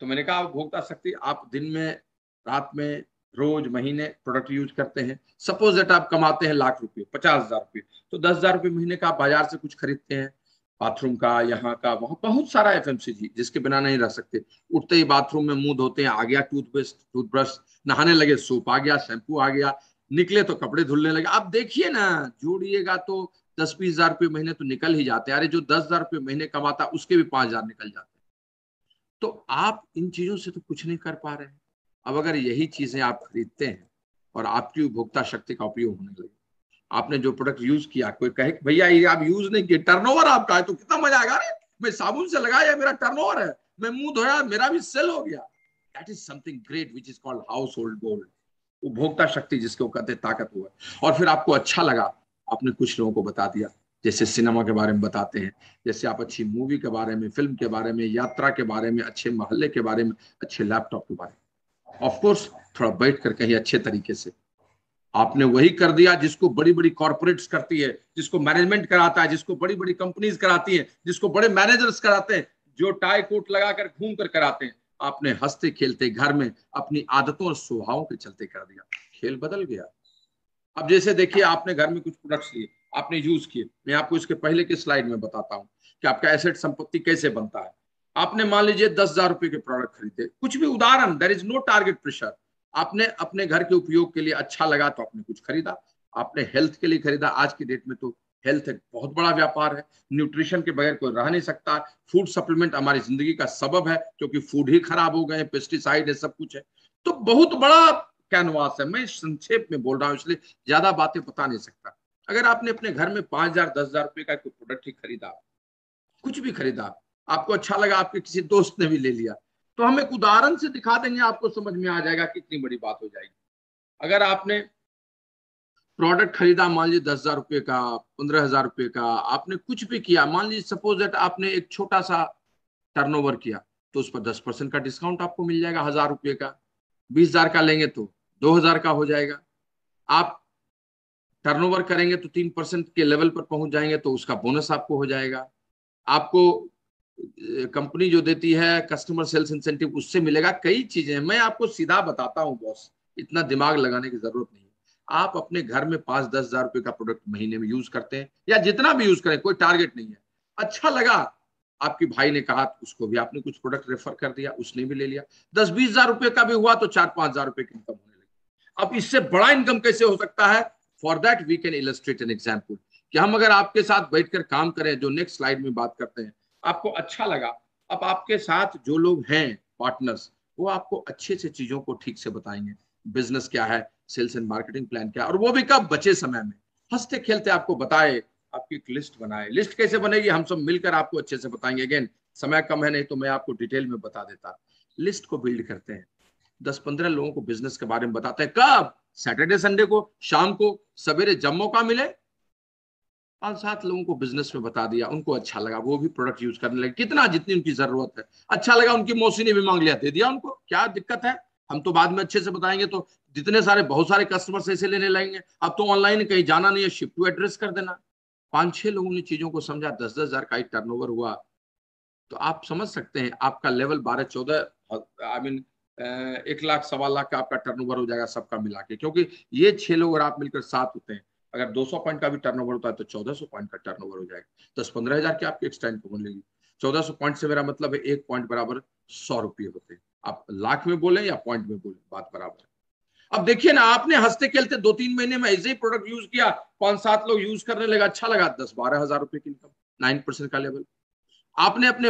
Speaker 1: तो मैंने कहा भोगता शक्ति, आप दिन में, रात में रोज महीने प्रोडक्ट यूज़ करते हैं। सपोज़ दैट आप कमाते हैं लाख रुपए, पचास हज़ार रुपये तो दस हज़ार रुपये महीने का आप बाज़ार से कुछ खरीदते हैं। बाथरूम का, यहाँ का, वहाँ बहुत सारा एफएमसीजी जिसके बिना नहीं रह सकते। उठते ही बाथरूम में मुँह धोते हैं, आ गया टूथपेस्ट टूथब्रश नहाने लगे सोप आ गया शैम्पू आ गया, निकले तो कपड़े धुलने लगे। आप देखिए ना, जोड़िएगा तो दस बीस हज़ार रुपये महीने तो निकल ही जाते हैं। अरे, जो दस हज़ार रुपये महीने कमाता, उसके भी पाँच हज़ार निकल जाते हैं। तो आप इन चीज़ों से तो कुछ नहीं कर पा रहे हैं। अब अगर यही चीज़ें आप खरीदते हैं और आपकी उपभोक्ता शक्ति का उपयोग होने लगे, आपने जो प्रोडक्ट यूज़ किया, कोई कहे भैया ये आप यूज़ नहीं किए टर्नओवर आपका है तो कितना मज़ा आएगा? अरे, मैं साबुन से लगाया, मेरा टर्नओवर है, मैं मुँह धोया, मेरा भी सेल हो गया। That is something great which is called household gold उपभोक्ता शक्ति जिसको कहते हैं ताकत हुआ। और फिर आपको अच्छा लगा, आपने कुछ लोगों को बता दिया। जैसे सिनेमा के बारे में बताते हैं, जैसे आप अच्छी मूवी के बारे में फ़िल्म के बारे में, यात्रा के बारे में, अच्छे मोहल्ले के बारे में, अच्छे लैपटॉप के बारे में। ऑफकोर्स थोड़ा बैठ कर कहीं अच्छे तरीके से। आपने वही कर दिया जिसको बड़ी बड़ी कॉर्पोरेट्स करती है, जिसको मैनेजमेंट कराता है, जिसको बड़ी बड़ी कंपनीज़ कराती है, जिसको बड़े मैनेजर्स कराते हैं, जो टाई कोट लगाकर घूम कर कराते हैं। आपने हँसते खेलते घर में अपनी आदतों और स्वभावों के चलते कर दिया। खेल बदल गया। अब जैसे देखिए, आपने घर में कुछ प्रोडक्ट्स लिए, आपने यूज़ किए। मैं आपको इसके पहले के स्लाइड में बताता हूँ कि आपका एसेट संपत्ति कैसे बनता है। आपने मान लीजिए दस हज़ार रुपए के प्रोडक्ट खरीदे, कुछ भी उदाहरण there is no target pressure आपने अपने घर के उपयोग के लिए अच्छा लगा तो आपने कुछ खरीदा, आपने हेल्थ के लिए खरीदा, आज की डेट में तो हेल्थ एक बहुत बड़ा व्यापार है। न्यूट्रिशन के बगैर कोई रह नहीं सकता। फ़ूड सप्लीमेंट हमारी ज़िंदगी का सबब है, क्योंकि फ़ूड ही खराब हो गए पेस्टिसाइड है, सब कुछ है। तो बहुत बड़ा कैनवास है। मैं संक्षेप में बोल रहा हूँ, इसलिए ज़्यादा बातें बता नहीं सकता। अगर आपने अपने घर में पाँच हज़ार, दस हज़ार रुपए का कोई प्रोडक्ट ही खरीदा, कुछ भी खरीदा आपको अच्छा लगा, आपके किसी दोस्त ने भी ले लिया। तो हम एक उदाहरण से दिखा देंगे, आपको समझ में आ जाएगा कितनी बड़ी बात हो जाएगी। अगर आपने प्रोडक्ट खरीदा, मान लीजिए दस हज़ार रुपये का, पंद्रह हज़ार रुपये का, आपने कुछ भी किया, मान लीजिए सपोज़ दैट आपने एक छोटा सा टर्नओवर किया तो उस पर दस परसेंट का डिस्काउंट आपको मिल जाएगा, हज़ार रुपये का। बीस हज़ार का लेंगे तो दो हज़ार का हो जाएगा। आप टर्नओवर करेंगे तो तीन परसेंट के लेवल पर पहुँच जाएँगे तो उसका बोनस आपको हो जाएगा। आपको कंपनी जो देती है कस्टमर सेल्स इंसेंटिव उससे मिलेगा कई चीज़ें। मैं आपको सीधा बताता हूँ बॉस इतना दिमाग लगाने की ज़रूरत नहीं आप अपने घर में पाँच दस हज़ार रुपए का प्रोडक्ट महीने में यूज़ करते हैं, या जितना भी यूज़ करें, कोई टारगेट नहीं है। अच्छा लगा, आपके भाई ने कहा, उसको भी आपने कुछ प्रोडक्ट रेफर कर दिया, उसने भी ले लिया। दस बीस हज़ार रुपए का भी हुआ तो चार पाँच हज़ार रुपए की इनकम होने लगी। अब इससे बड़ा इनकम कैसे हो सकता है? For that we can illustrate an example कि हम अगर आपके साथ बैठकर काम करें, जो नेक्स्ट स्लाइड में बात करते हैं आपको अच्छा लगा, अब आपके साथ जो लोग हैं पार्टनर्स वो आपको अच्छे से चीज़ों को ठीक से बताएँगे। बिज़नेस क्या है सेल्स एंड मार्केटिंग प्लान क्या और वो भी कब बचे समय में। हँसते खेलते आपको बताए, आपकी एक लिस्ट बनाए। लिस्ट कैसे बनेगी, हम सब मिलकर आपको अच्छे से बताएँगे। अगेन समय कम है, नहीं तो मैं आपको डिटेल में बता देता। लिस्ट को बिल्ड करते हैं। दस पंद्रह लोगों को बिज़नेस के बारे में बताते हैं। कब? सैटरडे संडे को, शाम को, सवेरे जब मौका मिले पाँच सात लोगों को बिज़नेस में बता दिया, उनको अच्छा लगा, वो भी प्रोडक्ट यूज़ करने लगे। कितना जितनी उनकी ज़रूरत है। अच्छा लगा, उनकी मौसी ने भी मांग लिया, दे दिया उनको। क्या दिक्कत है? हम तो बाद में अच्छे से बताएँगे तो जितने सारे, बहुत सारे कस्टमर ऐसे लेने लगेंगे। अब तो ऑनलाइन कहीं जाना नहीं है शिफ्ट टू एड्रेस कर देना। पाँच छह लोगों ने चीज़ों को समझा दस दस हज़ार का टर्न हुआ। तो आप समझ सकते हैं, आपका लेवल बारह चौदह आई मीन एक लाख, सवा लाख का आपका टर्नओवर हो जाएगा सबका मिला के। क्योंकि ये छह लोग अगर आप मिलकर सात होते हैं। अगर 200 पॉइंट का भी टर्नओवर होता है तो 1400 पॉइंट का टर्नओवर हो जाएगा। दस पंद्रह हज़ार की आपकी एक्सटेंड को मिलेगी 1400 पॉइंट से मेरा मतलब है एक पॉइंट बराबर सौ रुपये होते हैं। आप लाख में बोले या पॉइंट में बोले, बात बराबर है। अब देखिए ना, आपने हँसते खेलते दो तीन महीने में ऐसे ही प्रोडक्ट यूज़ किया, पाँच सात लोग यूज़ करने लगा अच्छा लगा। दस बारह हज़ार रुपए की इनकम नाइन परसेंट का लेवल आपने अपने,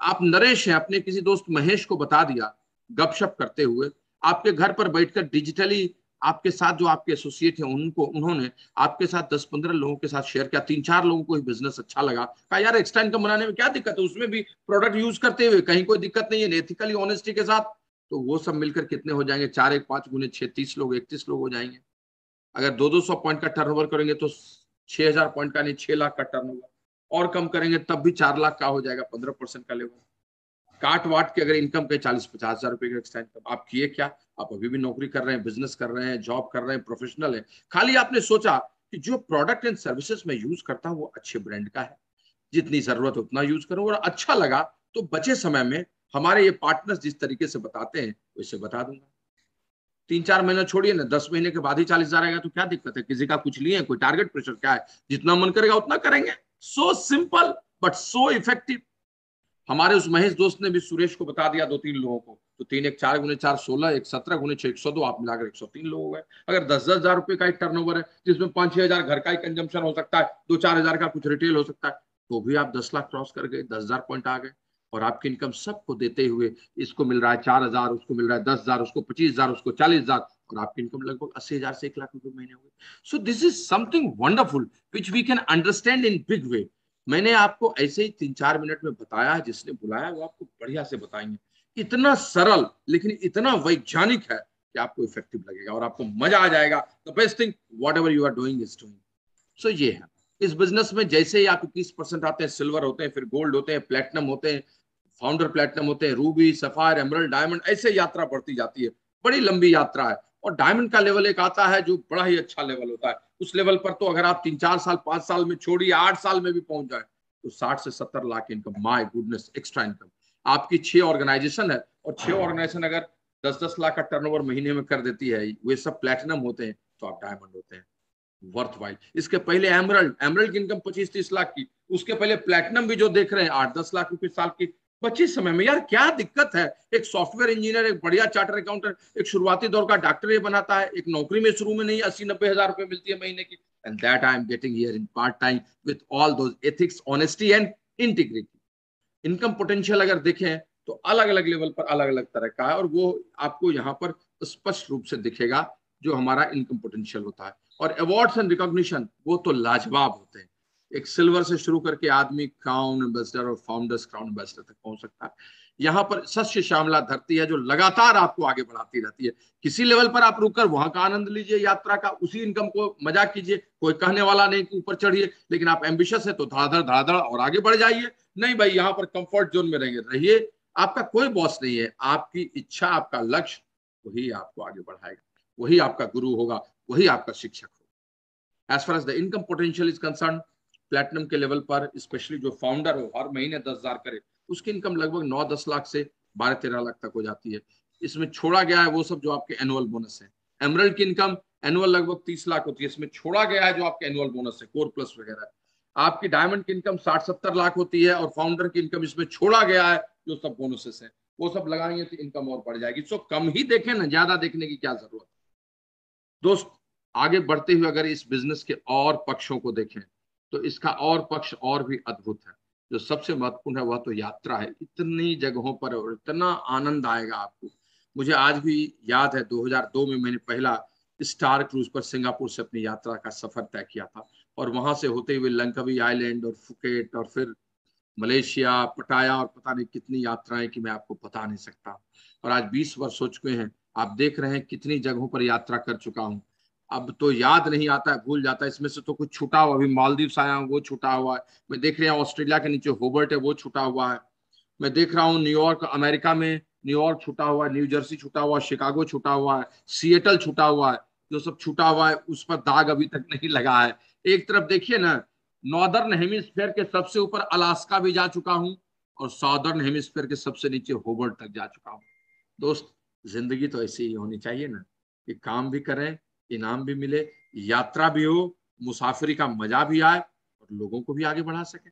Speaker 1: आप नरेश हैं, अपने किसी दोस्त महेश को बता दिया गपशप करते हुए, आपके घर पर बैठकर डिजिटली आपके साथ जो आपके एसोसिएट हैं, उनको, उन्होंने आपके साथ दस पंद्रह लोगों के साथ शेयर किया तीन चार लोगों को ही बिज़नेस अच्छा लगा। कहा, यार एक्स्ट्रा इनकम बनाने में क्या दिक्कत है? उसमें भी प्रोडक्ट यूज़ करते हुए कहीं कोई दिक्कत नहीं है एथिकली ऑनेस्टी के साथ। तो वो सब मिलकर कितने हो जाएँगे? चार एक पाँच गुने छह, तीस लोग, इकतीस लोग हो जाएँगे। अगर दो दो सौ पॉइंट का टर्न करेंगे तो छह हज़ार पॉइंट का नहीं छह लाख का टर्न और कम करेंगे, तब भी चार लाख का हो जाएगा, पंद्रह परसेंट का लेवल काट वाट के अगर इनकम के चालीस पचास हज़ार रुपए का एक्स्ट्रा आप किए क्या? आप अभी भी नौकरी कर रहे हैं बिज़नेस कर रहे हैं जॉब कर रहे हैं प्रोफेशनल है। खाली आपने सोचा कि जो प्रोडक्ट एंड सर्विसेज़ में यूज़ करता हूँ, वो अच्छे ब्रांड का है। जितनी ज़रूरत उतना यूज़ करूँ, और अच्छा लगा तो बचे समय में हमारे ये पार्टनर्स जिस तरीके से बताते हैं, वैसे बता दूँगा। तीन चार महीना छोड़िए ना, दस महीने के बाद ही चालीस हज़ार आएगा तो क्या दिक्कत है? किसी का कुछ लिए कोई टारगेट प्रेशर क्या है? जितना मन करेगा, उतना करेंगे। So simple but so effective हमारे उस महेश दोस्त ने भी सुरेश को बता दिया दो तीन लोगों को। तो तीन एक चार गुने चार सोलह, एक सत्रह गुने छह एक सौ दो, आप मिलाकर एक सौ तीन लोग हो गए। अगर दस दस हज़ार रुपए का एक टर्नओवर है, जिसमें पाँच छह हज़ार घर का ही कंजम्पशन हो सकता है, दो चार हज़ार का कुछ रिटेल हो सकता है तो भी आप दस लाख क्रॉस कर गए, दस हज़ार पॉइंट आ गए। और आपकी इनकम सबको देते हुए इसको मिल रहा है चार हज़ार, उसको मिल रहा है दस हज़ार, उसको पच्चीस हज़ार, उसको चालीस हज़ार, और आपकी इनकम लगभग अस्सी हज़ार से एक लाख रुपए महीने हुए so this is something wonderful which we can understand in big way मैंने आपको ऐसे ही तीन चार मिनट में बताया, जिसने बुलाया, वो आपको बढ़िया से बताएँगे। इतना सरल, लेकिन इतना वैज्ञानिक है कि आपको इफ़ेक्टिव लगेगा और आपको मज़ा आ जाएगा। The best thing whatever you are doing is doing so ये है। इस बिज़नेस में जैसे ही आपको तीस परसेंट आते हैं सिल्वर होते हैं, फिर गोल्ड होते हैं प्लेटिनम होते हैं फाउंडर प्लेटिनम होते हैं रूबी सफायर एमरल्ड डायमंड ऐसे यात्रा बढ़ती जाती है। बड़ी लंबी यात्रा है। और डायमंड का लेवल एक आता है जो बड़ा ही अच्छा लेवल होता है। उस लेवल पर तो अगर आप तीन चार साल पाँच साल में छोड़िए आठ साल में भी पहुँच जाए तो साठ से सत्तर lakh income my goodness extra income आपकी छह ऑर्गेनाइजेशन है और छह ऑर्गेनाइजेशन अगर दस दस लाख का टर्नओवर महीने में कर देती है वे सब प्लेटिनम होते हैं तो आप डायमंड होते हैं। वर्थ वाइल इसके पहले एमरल्ड एमरल्ड की इनकम पच्चीस तीस लाख की उसके पहले प्लेटिनम भी जो देख रहे हैं आठ दस लाख रुपए साल की पच्चीस समय में। यार, क्या दिक्कत है? एक सॉफ्टवेयर इंजीनियर, एक बढ़िया चार्टर अकाउंटेंट, एक शुरुआती दौर का डॉक्टर ये बनाता है, एक नौकरी में शुरू में नहीं अस्सी नब्बे हज़ार रुपए मिलती है महीने की। And that I am getting here in part time with all those ethics honesty and integrity income potential अगर देखें तो अलग अलग लेवल पर अलग अलग तरह का है और वो आपको यहाँ पर स्पष्ट रूप से दिखेगा जो हमारा इनकम पोटेंशियल होता है। और अवार्ड्स एंड रिकॉग्निशन वो तो लाजवाब होते हैं। एक सिल्वर से शुरू करके आदमी क्राउन एम्बेसडर और फाउंडर्स क्राउन एम्बेसडर तक पहुँच सकता है। यहाँ पर सस्य श्यामला धरती है जो लगातार आपको आगे बढ़ाती रहती है। किसी लेवल पर आप रुककर वहाँ का आनंद लीजिए, यात्रा का, उसी इनकम को मज़ा कीजिए, कोई कहने वाला नहीं कि ऊपर चढ़िए, लेकिन आप एम्बिशियस है तो धड़ाधड़ धड़ाधड़ और आगे बढ़ जाइए। नहीं भाई, यहाँ पर कंफर्ट जोन में रहेंगे, रहिए। आपका कोई बॉस नहीं है, आपकी इच्छा, आपका लक्ष्य, वही आपको आगे बढ़ाएगा। वही आपका गुरु होगा, वही आपका शिक्षक होगा। As far as the income potential is concern platinum के लेवल पर स्पेशली जो फाउंडर हो, हर महीने दस हज़ार करे, उसकी इनकम लगभग नौ दस लाख से बारह तेरह लाख तक हो जाती है। इसमें छोड़ा गया है वो सब जो आपके एनुअल बोनस है। एमरल्ड की इनकम एनुअल लगभग तीस लाख होती है। इसमें छोड़ा गया है जो आपके एनुअल बोनस है कोर प्लस वगैरह आपकी डायमंड की इनकम साठ सत्तर लाख होती है और फाउंडर की इनकम इसमें छोड़ा गया है जो सब बोनसेस है। वो सब लगाएँगे तो इनकम और बढ़ जाएगी। सो कम ही देखें ना, ज़्यादा देखने की क्या ज़रूरत। दोस्त, आगे बढ़ते हुए अगर इस बिज़नेस के और पक्षों को देखें तो इसका और पक्ष और भी अद्भुत है। जो सबसे महत्वपूर्ण है, वह तो यात्रा है। इतनी जगहों पर और इतना आनंद आएगा आपको। मुझे आज भी याद है 2002 में मैंने पहला स्टार क्रूज पर सिंगापुर से अपनी यात्रा का सफ़र तय किया था। और वहाँ से होते हुए लंकवी आइलैंड और फुकेट और फिर मलेशिया, पटाया और पता नहीं कितनी यात्राएँ कि मैं आपको बता नहीं सकता। और आज 20 वर्ष हो चुके हैं। आप देख रहे हैं कितनी जगहों पर यात्रा कर चुका हूँ। अब तो याद नहीं आता है भूल जाता है। इसमें से तो कुछ छुटा हुआ, अभी मालदीव आया हूँ, वो छुटा हुआ है। मैं देख रहा हूँ, ऑस्ट्रेलिया के नीचे होबर्ट है, वो छुटा हुआ है। मैं देख रहा हूँ, न्यूयॉर्क, अमेरिका में न्यूयॉर्क छुटा हुआ है, न्यू जर्सी छुटा हुआ शिकागो छुटा हुआ है, सिएटल छुटा हुआ है। जो सब छुटा हुआ है, उस पर दाग अभी तक नहीं लगा है। एक तरफ़ देखिए ना, नॉर्दर्न हेमिस्फेयर के सबसे ऊपर अलास्का भी जा चुका हूँ और साउदर्न हेमिस्फेयर के सबसे नीचे होबर्ट तक जा चुका हूँ। दोस्त, ज़िंदगी तो ऐसी ही होनी चाहिए ना कि काम भी करें इनाम भी मिले, यात्रा भी हो, मुसाफिरी का मज़ा भी आए और लोगों को भी आगे बढ़ा सके।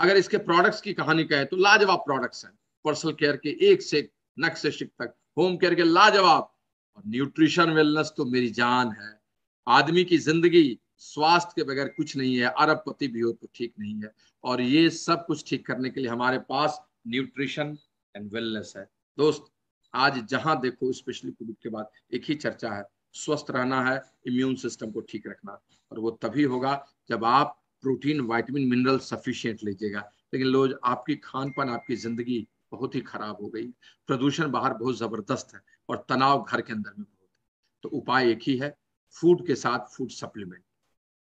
Speaker 1: अगर इसके प्रोडक्ट्स की कहानी कहे तो लाजवाब प्रोडक्ट्स हैं। पर्सनल केयर के एक से नक्श से शिक तक होम केयर के लाजवाब और न्यूट्रिशन वेलनेस तो मेरी जान है। आदमी की ज़िंदगी स्वास्थ्य के बगैर कुछ नहीं है, अरबपति भी हो तो ठीक नहीं है। और ये सब कुछ ठीक करने के लिए हमारे पास न्यूट्रिशन एंड वेलनेस है। दोस्त, आज जहाँ देखो स्पेशली कोविड के बाद एक ही चर्चा है। स्वस्थ रहना है इम्यून सिस्टम को ठीक रखना। और वो तभी होगा जब आप प्रोटीन वाइटामिन मिनरल सफिशियंट लीजिएगा। लेकिन लोग, आपकी खान पान आपकी ज़िंदगी बहुत ही खराब हो गई। प्रदूषण बाहर बहुत ज़बरदस्त है और तनाव घर के अंदर में बहुत है। तो उपाय एक ही है फ़ूड के साथ फ़ूड सप्लीमेंट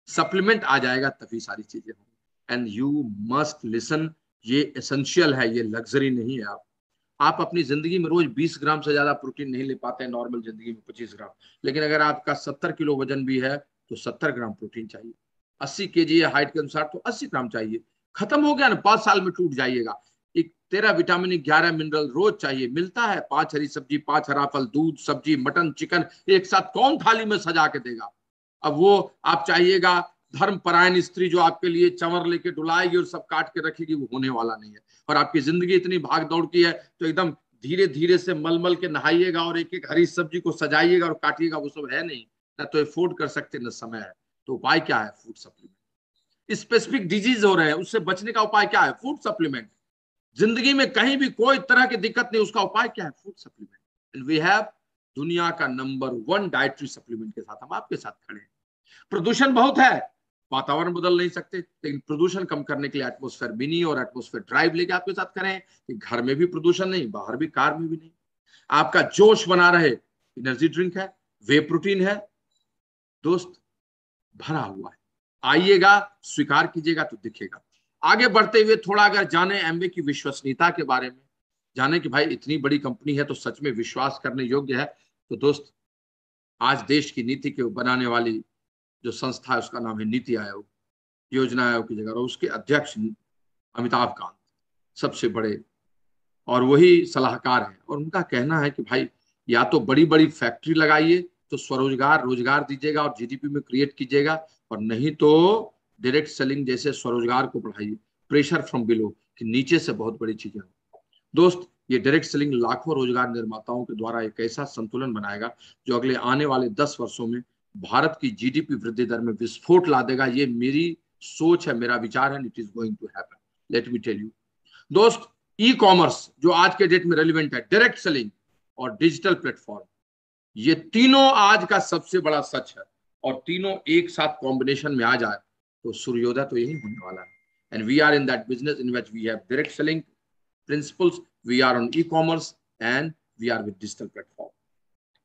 Speaker 1: सप्लीमेंट आ जाएगा, तभी सारी चीज़ें होंगी। एंड यू मस्ट लिसन ये एसेंशियल है, ये लग्जरी नहीं है आप। आप अपनी ज़िंदगी में रोज 20 ग्राम से ज़्यादा प्रोटीन नहीं ले पाते हैं, नॉर्मल ज़िंदगी में 25 ग्राम। लेकिन अगर आपका 70 किलो वज़न भी है तो 70 ग्राम प्रोटीन चाहिए। 80 के जी हाइट के अनुसार तो 80 ग्राम चाहिए। खत्म हो गया ना, पाँच साल में टूट जाइएगा। एक तेरह विटामिन, ग्यारह मिनरल रोज चाहिए। मिलता है, पाँच हरी सब्ज़ी, पाँच हरा फल, दूध, सब्ज़ी, मटन, चिकन, एक साथ कौन थाली में सजा के देगा? अब वो आप चाहिएगा धर्म परायण स्त्री जो आपके लिए चंवर लेके डुलाएगी और सब काट के रखेगी, वो होने वाला नहीं है। और आपकी ज़िंदगी इतनी भाग दौड़ की है तो एकदम धीरे धीरे से मलमल के नहाइएगा और एक एक हरी सब्ज़ी को सजाइएगा और काटिएगा, वो सब है नहीं। ना तो अफोर्ड कर सकते, न समय है। तो उपाय क्या है फ़ूड सप्लीमेंट स्पेसिफिक डिज़ीज़ हो रहे हैं, उससे बचने का उपाय क्या है? फ़ूड सप्लीमेंट ज़िंदगी में कहीं भी कोई तरह की दिक्कत नहीं, उसका उपाय क्या है? Food supplement and we have दुनिया का नंबर वन डायट्री सप्लीमेंट के साथ हम आपके साथ खड़े हैं। प्रदूषण बहुत है। वातावरण बदल नहीं सकते, लेकिन प्रदूषण कम करने के लिए एटमोस्फेयर मिनी और एटमोस्फेयर ड्राइव लेके आपके साथ करें, कि घर में भी प्रदूषण नहीं, बाहर भी, कार में भी नहीं। आपका जोश बना रहे एनर्जी ड्रिंक है वे प्रोटीन है, दोस्त, भरा हुआ है। आइएगा, स्वीकार कीजिएगा तो दिखेगा। आगे बढ़ते हुए थोड़ा अगर जाने एमवे की विश्वसनीयता के बारे में, जाने कि भाई इतनी बड़ी कंपनी है तो सच में विश्वास करने योग्य है। तो दोस्त, आज देश की नीति के बनाने वाली जो संस्था है, उसका नाम है नीति आयोग, योजना आयोग की जगह, और उसके अध्यक्ष अमिताभ कांत सबसे बड़े और वही सलाहकार है। और उनका कहना है कि भाई, या तो बड़ी बड़ी फैक्ट्री लगाइए तो स्वरोजगार, रोज़गार दीजिएगा और जीडीपी में क्रिएट कीजिएगा, और नहीं तो डायरेक्ट सेलिंग जैसे स्वरोजगार को बढ़ाइए। प्रेशर फ्रॉम बिलो, कि नीचे से बहुत बड़ी चीज़ें हो। दोस्त, ये डायरेक्ट सेलिंग लाखों रोज़गार निर्माताओं के द्वारा एक ऐसा संतुलन बनाएगा, जो अगले आने वाले दस वर्षों में भारत की जीडीपी वृद्धि दर में विस्फोट ला देगा, ये मेरी सोच है, मेरा विचार है it is going to happen let me tell you दोस्त ई कॉमर्स जो आज के डेट में रेलिवेंट है डायरेक्ट सेलिंग और डिजिटल प्लेटफॉर्म ये तीनों आज का सबसे बड़ा सच है। और तीनों एक साथ कॉम्बिनेशन में आ जाए तो सूर्योदय तो यही होने वाला है। And we are in that business in which we have direct selling principles we are on e commerce and we are with digital platform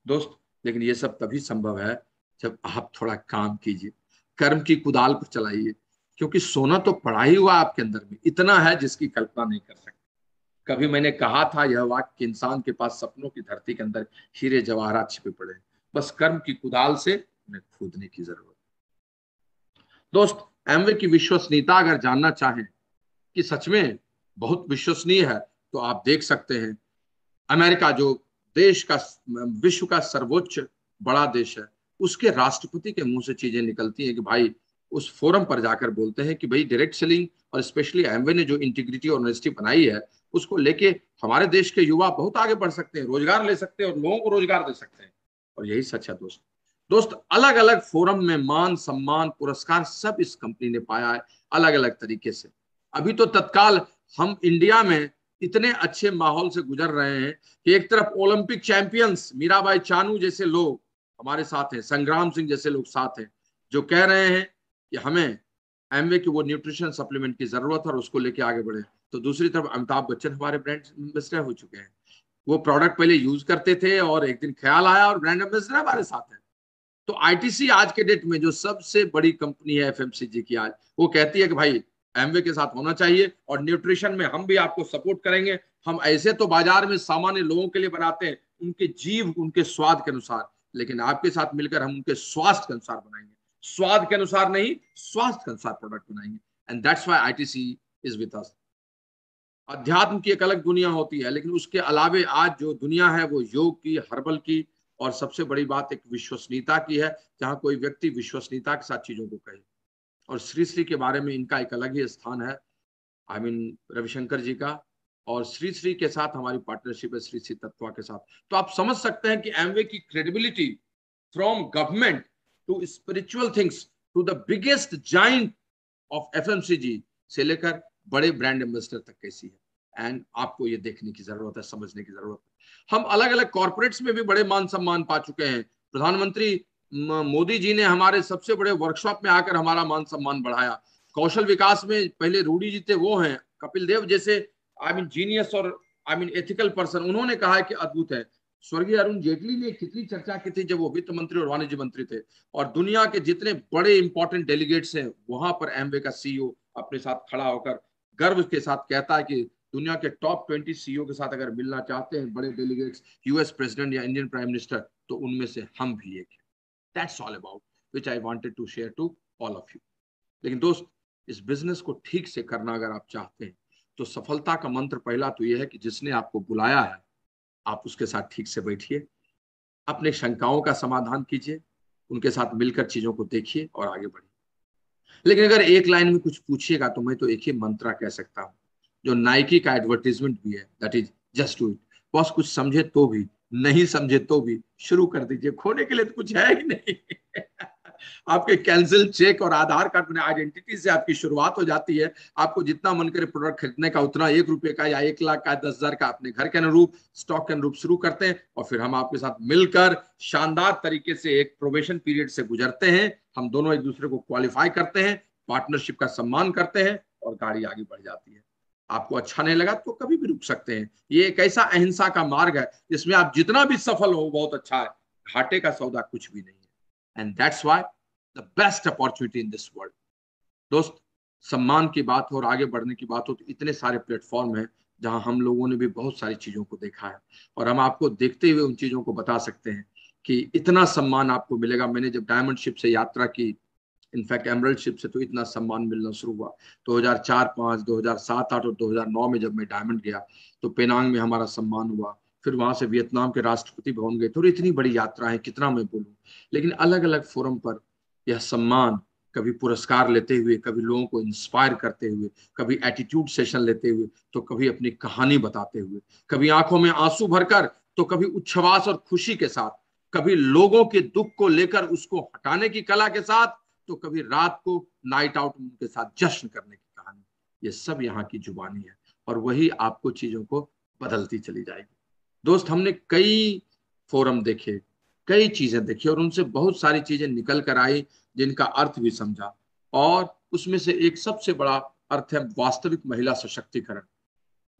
Speaker 1: दोस्त, लेकिन ये सब तभी संभव है जब आप थोड़ा काम कीजिए, कर्म की कुदाल पर चलाइए, क्योंकि सोना तो पड़ा ही हुआ आपके अंदर में, इतना है जिसकी कल्पना नहीं कर सकते। कभी मैंने कहा था यह वाक्य इंसान के पास सपनों की धरती के अंदर हीरे जवाहरात छिपे पड़े बस कर्म की कुदाल से उन्हें खोदने की ज़रूरत दोस्त एमवे की विश्वसनीयता अगर जानना चाहें कि सच में बहुत विश्वसनीय है तो आप देख सकते हैं, अमेरिका जो देश का, विश्व का सर्वोच्च बड़ा देश है उसके राष्ट्रपति के मुँह से चीज़ें निकलती हैं कि भाई, उस फोरम पर जाकर बोलते हैं कि भाई डायरेक्ट सेलिंग और स्पेशली एमवे ने जो इंटीग्रिटी और ऑनेस्टी बनाई है, उसको लेके हमारे देश के युवा बहुत आगे बढ़ सकते हैं, रोज़गार ले सकते हैं और लोगों को रोज़गार दे सकते हैं। और यही सच है दोस्त। दोस्त अलग अलग फोरम में मान, सम्मान, पुरस्कार सब इस कंपनी ने पाया है अलग अलग तरीके से। अभी तो तत्काल हम इंडिया में इतने अच्छे माहौल से गुजर रहे हैं कि एक तरफ़ ओलंपिक चैंपियंस मीराबाई चानू जैसे लोग हमारे साथ हैं। संग्राम सिंह जैसे लोग साथ हैं, जो कह रहे हैं कि हमें एमवे की वो न्यूट्रिशन सप्लीमेंट की ज़रूरत है और उसको लेके आगे बढ़े। तो दूसरी तरफ़ अमिताभ बच्चन हमारे ब्रांड एम्बेसडर हो चुके हैं। वो प्रोडक्ट पहले यूज़ करते थे और एक दिन ख्याल आया और ब्रांड एम्बेसडर हमारे साथ है। तो आईटीसी आज के डेट में जो सबसे बड़ी कंपनी है एफएमसीजी की आज, वो कहती है कि भाई एमवे के साथ होना चाहिए और न्यूट्रिशन में हम भी आपको सपोर्ट करेंगे। हम ऐसे तो बाज़ार में सामान्य लोगों के लिए बनाते हैं, उनके जीव, उनके स्वाद के अनुसार। लेकिन आपके साथ मिलकर हम उनके स्वास्थ्य के अनुसार बनाएँगे। स्वाद के अनुसार नहीं, स्वास्थ्य के अनुसार प्रोडक्ट बनाएँगे। And that's why ITC is with us अध्यात्म की एक अलग दुनिया होती है, लेकिन उसके अलावे आज जो दुनिया है, वो योग की, हर्बल की, और सबसे बड़ी बात एक विश्वसनीयता की है, जहाँ कोई व्यक्ति विश्वसनीयता के साथ चीज़ों को कहे। और श्री श्री के बारे में इनका एक अलग ही स्थान है। आई मीन रविशंकर जी का और श्री श्री के साथ हमारी पार्टनरशिप है, श्री श्री तत्वा के साथ। तो आप समझ सकते हैं कि एमवे की credibility from government to spiritual things to the biggest giant of FMCG से लेकर बड़े ब्रांड एम्बेसडर तक कैसी है। एंड आपको ये देखने की ज़रूरत है, समझने की ज़रूरत है। हम अलग अलग कॉर्पोरेट्स में भी बड़े मान सम्मान पा चुके हैं। प्रधानमंत्री मोदी जी ने हमारे सबसे बड़े वर्कशॉप में आकर हमारा मान सम्मान बढ़ाया। कौशल विकास में पहले रूडी जी थे, वो हैं। कपिल देव जैसे आई मीन जीनियस और आई मीन एथिकल पर्सन उन्होंने कहा है कि अद्भुत है। स्वर्गीय अरुण जेटली ने कितनी चर्चा की थी जब वो वित्त मंत्री और वाणिज्य मंत्री थे। और दुनिया के जितने बड़े इंपॉर्टेंट डेलीगेट्स हैं, वहाँ पर एमवे का सीईओ अपने साथ खड़ा होकर गर्व के साथ कहता है कि दुनिया के टॉप ट्वेंटी सीईओ के साथ अगर मिलना चाहते हैं बड़े डेलीगेट्स यूएस प्रेसिडेंट या इंडियन प्राइम मिनिस्टर तो उनमें से हम भी एक हैं। That's all about which I wanted to share to all of you लेकिन दोस्त, इस बिज़नेस को ठीक से करना अगर आप चाहते हैं तो सफलता का मंत्र पहला तो यह है कि जिसने आपको बुलाया है, आप उसके साथ ठीक से बैठिए। अपने शंकाओं का समाधान कीजिए, उनके साथ मिलकर चीज़ों को देखिए और आगे बढ़िए। लेकिन अगर एक लाइन में कुछ पूछिएगा तो मैं तो एक ही मंत्रा कह सकता हूँ, जो नाइकी का एडवर्टीजमेंट भी है that is just do it boss कुछ समझे तो भी, नहीं समझे तो भी, शुरू कर दीजिए। खोने के लिए तो कुछ है ही नहीं। आपके कैंसिल चेक और आधार कार्ड में आइडेंटिटी से आपकी शुरुआत हो जाती है। आपको जितना मन करे प्रोडक्ट खरीदने का, उतना एक रुपए का या एक लाख का, दस हज़ार का अपने घर के अनुरूप स्टॉक के अनुरूप शुरू करते हैं और फिर हम आपके साथ मिलकर शानदार तरीके से एक प्रोबेशन पीरियड से गुजरते हैं। हम दोनों एक दूसरे को क्वालिफाई करते हैं पार्टनरशिप का सम्मान करते हैं और गाड़ी आगे बढ़ जाती है। आपको अच्छा नहीं लगा तो कभी भी रुक सकते हैं। ये एक ऐसा अहिंसा का मार्ग है जिसमें आप जितना भी सफल हो, बहुत अच्छा है। घाटे का सौदा कुछ भी नहीं है। And that's why the best opportunity in this world दोस्त, सम्मान की बात हो और आगे बढ़ने की बात हो तो इतने सारे प्लेटफॉर्म हैं जहाँ हम लोगों ने भी बहुत सारी चीज़ों को देखा है। और हम आपको देखते हुए उन चीज़ों को बता सकते हैं कि इतना सम्मान आपको मिलेगा। मैंने जब डायमंड शिप से यात्रा की इनफैक्ट एमरल्ड शिप से तो इतना सम्मान मिलना शुरू हुआ। 2004 5 2007 8 और 2009 में जब मैं डायमंड गया तो पेनांग में हमारा सम्मान हुआ। फिर वहाँ से वियतनाम के राष्ट्रपति भवन गए। तो इतनी बड़ी यात्रा है कितना मैं बोलूँ। लेकिन अलग अलग फोरम पर यह सम्मान कभी पुरस्कार लेते हुए, कभी लोगों को इंस्पायर करते हुए, कभी एटीट्यूड सेशन लेते हुए तो कभी अपनी कहानी बताते हुए, कभी आँखों में आँसू भरकर तो कभी उच्छ्वास और खुशी के साथ, कभी लोगों के दुख को लेकर उसको हटाने की कला के साथ तो कभी रात को नाइट आउट उनके साथ जश्न करने की कहानी। ये सब यहाँ की जुबानी है और वही आपको चीज़ों को बदलती चली जाएगी। दोस्त, हमने कई फोरम देखे कई चीज़ें देखी और उनसे बहुत सारी चीज़ें निकल कर आई, जिनका अर्थ भी समझा। और उसमें से एक सबसे बड़ा अर्थ है वास्तविक महिला सशक्तिकरण।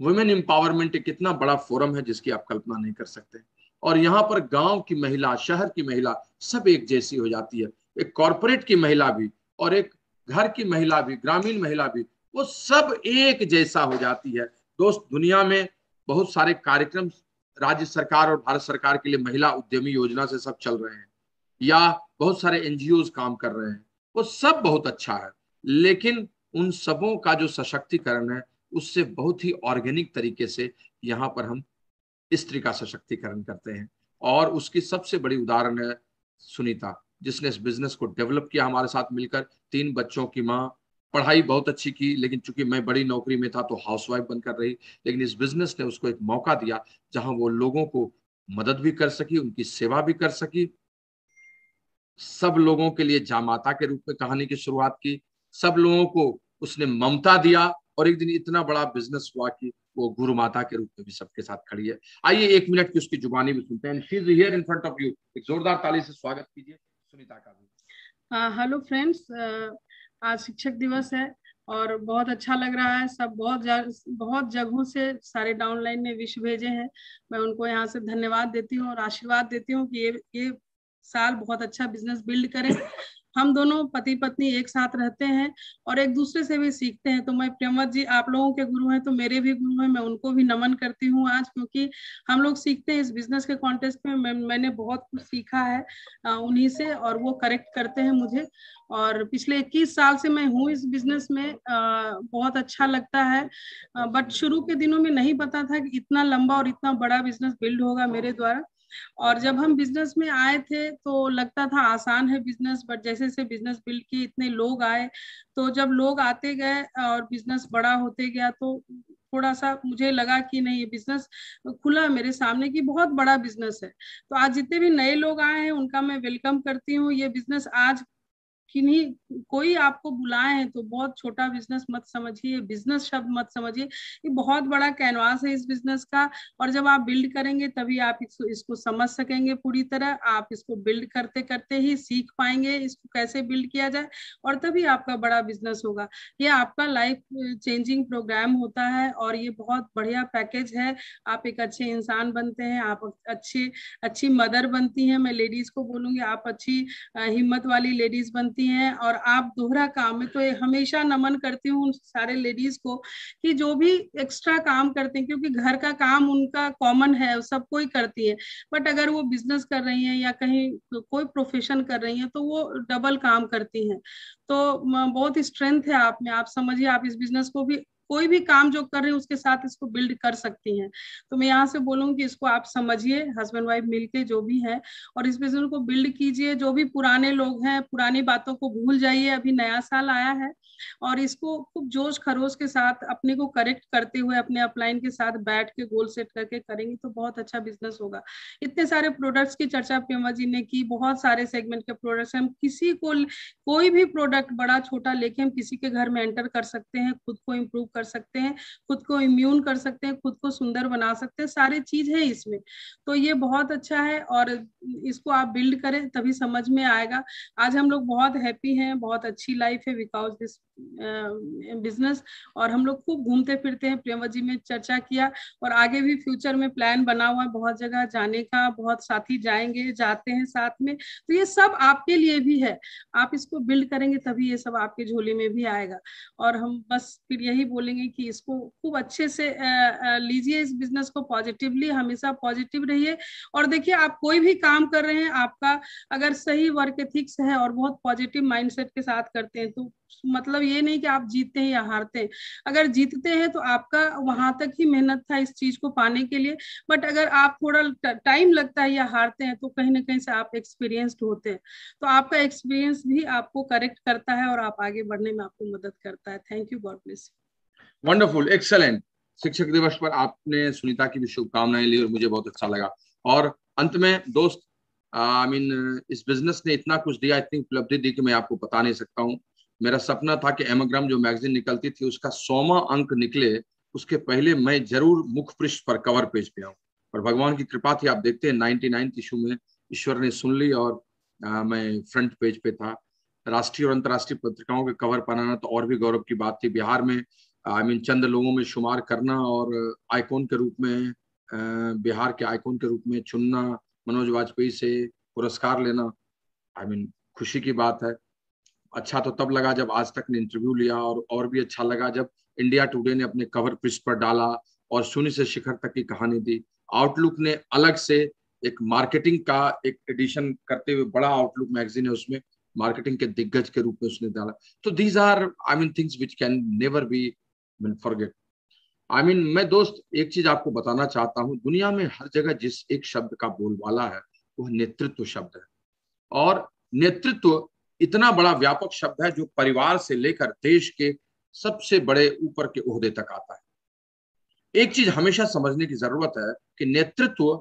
Speaker 1: वुमेन एम्पावरमेंट एक कितना बड़ा फोरम है जिसकी आप कल्पना नहीं कर सकते। और यहाँ पर गाँव की महिला, शहर की महिला सब एक जैसी हो जाती है। एक कॉरपोरेट की महिला भी और एक घर की महिला भी, ग्रामीण महिला भी, वो सब एक जैसा हो जाती है। दोस्त, दुनिया में बहुत सारे कार्यक्रम राज्य सरकार और भारत सरकार के लिए महिला उद्यमी योजना से सब चल रहे हैं, या बहुत सारे एनजीओ काम कर रहे हैं, वो सब बहुत अच्छा है, लेकिन उन सबों का जो सशक्तिकरण है, उससे बहुत ही ऑर्गेनिक तरीके से यहाँ पर हम स्त्री का सशक्तिकरण करते हैं। और उसकी सबसे बड़ी उदाहरण है सुनीता, जिसने इस बिज़नेस को डेवलप किया हमारे साथ मिलकर, तीन बच्चों की माँ पढ़ाई बहुत अच्छी की, लेकिन चूँकि मैं बड़ी नौकरी में था तो हाउसवाइफ बनकर रही, लेकिन इस बिज़नेस ने उसको एक मौका दिया जहाँ वो लोगों को मदद भी कर सकी, उनकी सेवा भी कर सकी। सब लोगों के लिए जामाता के रूप में कहानी की शुरुआत की, सब लोगों को उसने ममता दिया और एक दिन इतना बड़ा बिज़नेस हुआ कि वो गुरु माता के रूप में भी सबके साथ खड़ी है। आइए एक मिनट की उसकी जुबानी भी सुनते हैं। She is here in front of you एक जोरदार ताली से स्वागत कीजिए। सुनीता का भी।
Speaker 4: हेलो फ्रेंड्स आज शिक्षक दिवस है और बहुत अच्छा लग रहा है। सब बहुत बहुत जगहों से सारे डाउनलाइन में विश भेजे हैं। मैं उनको यहाँ से धन्यवाद देती हूँ और आशीर्वाद देती हूँ कि ये ये साल बहुत अच्छा बिज़नेस बिल्ड करें। हम दोनों पति पत्नी एक साथ रहते हैं और एक दूसरे से भी सीखते हैं। तो मैं प्रियमत जी आप लोगों के गुरु हैं तो मेरे भी गुरु हैं मैं उनको भी नमन करती हूँ आज क्योंकि हम लोग सीखते हैं इस बिज़नेस के कॉन्टेस्ट में। मैं, मैंने बहुत कुछ सीखा है उन्हीं से और वो करेक्ट करते हैं मुझे। और पिछले 21 साल से मैं हूँ इस बिज़नेस में आ, बहुत अच्छा लगता है। बट शुरू के दिनों में नहीं पता था कि इतना लंबा और इतना बड़ा बिज़नेस बिल्ड होगा मेरे द्वारा। और जब हम बिज़नेस में आए थे तो लगता था आसान है बिज़नेस बट जैसे जैसे बिज़नेस बिल्ड किए, इतने लोग आए। तो जब लोग आते गए और बिज़नेस बड़ा होते गया तो थोड़ा सा मुझे लगा कि नहीं, ये बिज़नेस खुला मेरे सामने की बहुत बड़ा बिज़नेस है। तो आज जितने भी नए लोग आए हैं, उनका मैं वेलकम करती हूँ। ये बिज़नेस आज किन्हीं कोई आपको बुलाए हैं तो बहुत छोटा बिज़नेस मत समझिए बिज़नेस शब्द मत समझिए। ये बहुत बड़ा कैनवास है इस बिज़नेस का और जब आप बिल्ड करेंगे तभी आप इसको इसको समझ सकेंगे पूरी तरह। आप इसको बिल्ड करते करते ही सीख पाएँगे इसको कैसे बिल्ड किया जाए और तभी आपका बड़ा बिज़नेस होगा। ये आपका लाइफ चेंजिंग प्रोग्राम होता है और ये बहुत बढ़िया पैकेज है। आप एक अच्छे इंसान बनते हैं, आप अच्छी अच्छी मदर बनती हैं। मैं लेडीज़ को बोलूँगी, आप अच्छी हिम्मत वाली लेडीज़ बनती बनती हैं और आप दोहरा काम में तो हमेशा नमन करती हूँ सारे लेडीज़ को कि जो भी एक्स्ट्रा काम करते हैं, क्योंकि घर का काम उनका कॉमन है, सब कोई करती है। बट अगर वो बिज़नेस कर रही हैं या कहीं कोई प्रोफेशन कर रही हैं तो वो डबल काम करती हैं। तो बहुत स्ट्रेंथ है आप में। आप समझिए, आप इस बिज़नेस को भी कोई भी काम जो कर रहे हैं, उसके साथ इसको बिल्ड कर सकती हैं। तो मैं यहाँ से बोलूँगी, इसको आप समझिए हस्बैंड वाइफ मिलके जो भी है, और इस बिज़नेस को बिल्ड कीजिए। जो भी पुराने लोग हैं, पुरानी बातों को भूल जाइए, अभी नया साल आया है, और इसको खूब जोश खरोश के साथ, अपने को करेक्ट करते हुए, अपने अपलाइन के साथ बैठ के गोल सेट करके करेंगे तो बहुत अच्छा बिज़नेस होगा। इतने सारे प्रोडक्ट्स की चर्चा प्रेमा जी ने की, बहुत सारे सेगमेंट के प्रोडक्ट्स हम किसी को, कोई भी प्रोडक्ट बड़ा, छोटा, लेके हम किसी के घर में एंटर कर सकते हैं, खुद को इम्प्रूव कर सकते हैं, खुद को इम्यून कर सकते हैं, खुद को सुंदर बना सकते हैं, सारे चीज़ है इसमें। तो ये बहुत अच्छा है और इसको आप बिल्ड करें, तभी समझ में आएगा। आज हम लोग बहुत हैप्पी हैं, बहुत अच्छी लाइफ है बिकॉज़ दिस बिज़नेस और हम लोग खूब घूमते फिरते हैं। प्रियंका जी में चर्चा किया और आगे भी फ्यूचर में प्लान बना हुआ बहुत जगह जाने का, बहुत साथी जाएँगे, जाते हैं साथ में। तो ये सब आपके लिए भी है। आप इसको बिल्ड करेंगे तभी ये सब आपके झोली में भी आएगा। और हम बस फिर यही बोलेंगे कि इसको खूब अच्छे से लीजिए इस बिज़नेस को पॉजिटिवली हमेशा पॉजिटिव रहिए। और देखिए, आप कोई भी काम कर रहे हैं, आपका अगर सही वर्क एथिक्स है और बहुत पॉजिटिव माइंडसेट के साथ करते हैं तो मतलब ये नहीं कि आप जीतते हैं या हारते हैं। अगर जीतते हैं तो आपका वहाँ तक ही मेहनत था इस चीज़ को पाने के लिए। बट अगर आप थोड़ा टाइम लगता है या हारते हैं तो कहीं ना कहीं से आप एक्सपीरियंस्ड होते हैं। तो आपका एक्सपीरियंस भी आपको करेक्ट करता है और आप आगे बढ़ने में आपको मदद करता है। Thank you God bless
Speaker 1: wonderful excellent शिक्षक दिवस पर आपने सुनीता की भी शुभकामनाएँ ली और मुझे बहुत अच्छा लगा। और अंत में दोस्त आई मीन इस बिज़नेस ने इतना कुछ दिया इतनी उपलब्धि दी कि मैं आपको बता नहीं सकता हूँ। मेरा सपना था कि एमोग्राम जो मैगजीन निकलती थी उसका सोमा अंक निकले उसके पहले मैं ज़रूर मुख पृष्ठ पर कवर पेज पे आऊँ। और भगवान की कृपा थी आप देखते हैं नाइनटी नाइन इशू में ईश्वर ने सुन ली और आ, मैं फ्रंट पेज पे था। राष्ट्रीय और अंतर्राष्ट्रीय पत्रिकाओं के कवर बनाना तो और भी गौरव की बात थी। बिहार में आई मीन चंद लोगों में शुमार करना और आइकॉन के रूप में बिहार के आइकॉन के रूप में चुनना, मनोज वाजपेयी से पुरस्कार लेना आई मीन खुशी की बात है। अच्छा तो तब लगा जब आज तक ने इंटरव्यू लिया और और भी अच्छा लगा जब इंडिया टुडे ने अपने कवर पृष्ठ पर डाला और शून्य से शिखर तक की कहानी दी। आउटलुक ने अलग से एक मार्केटिंग का एक एडिशन करते हुए बड़ा आउटलुक मैगजीन है, उसमें मार्केटिंग के दिग्गज के रूप में उसने डाला। तो these are I mean things which can never be mean forget I mean मैं दोस्त, एक चीज़ आपको बताना चाहता हूँ। दुनिया में हर जगह जिस एक शब्द का बोलबाला है, वह नेतृत्व शब्द है। और नेतृत्व इतना बड़ा व्यापक शब्द है जो परिवार से लेकर देश के सबसे बड़े ऊपर के उहदे तक आता है। एक चीज़ हमेशा समझने की ज़रूरत है कि नेतृत्व